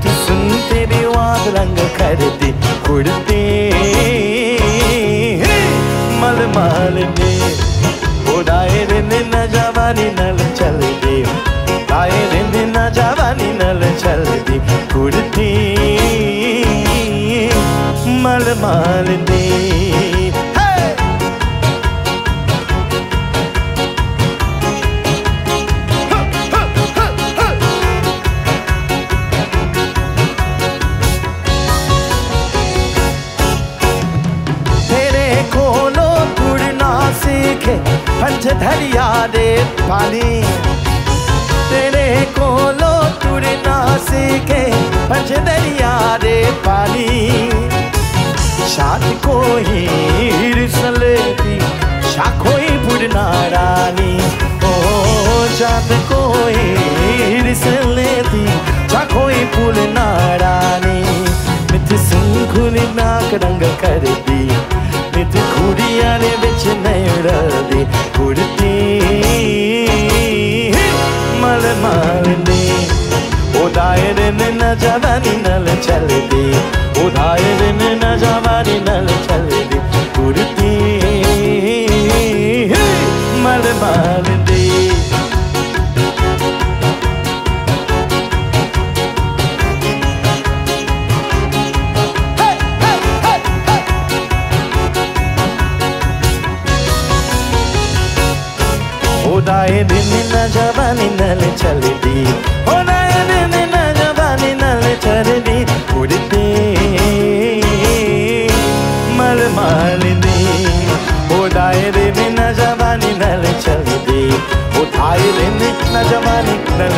तू सुनते विवाद रंग कर दी कुड़ते मलमाल ने ओ दायरे ने न जवानी नल चल दे दायरे ने न जवानी नल चल दे कुड़ते मलमाल दे नाक रंग कर दी मिथ खुड़िया ने बिच नहीं दी कुड़ती मल माल दी उदाए दिन न जवानी नल चल दी न जवानी नल चल उठाए दिन न जवानी नल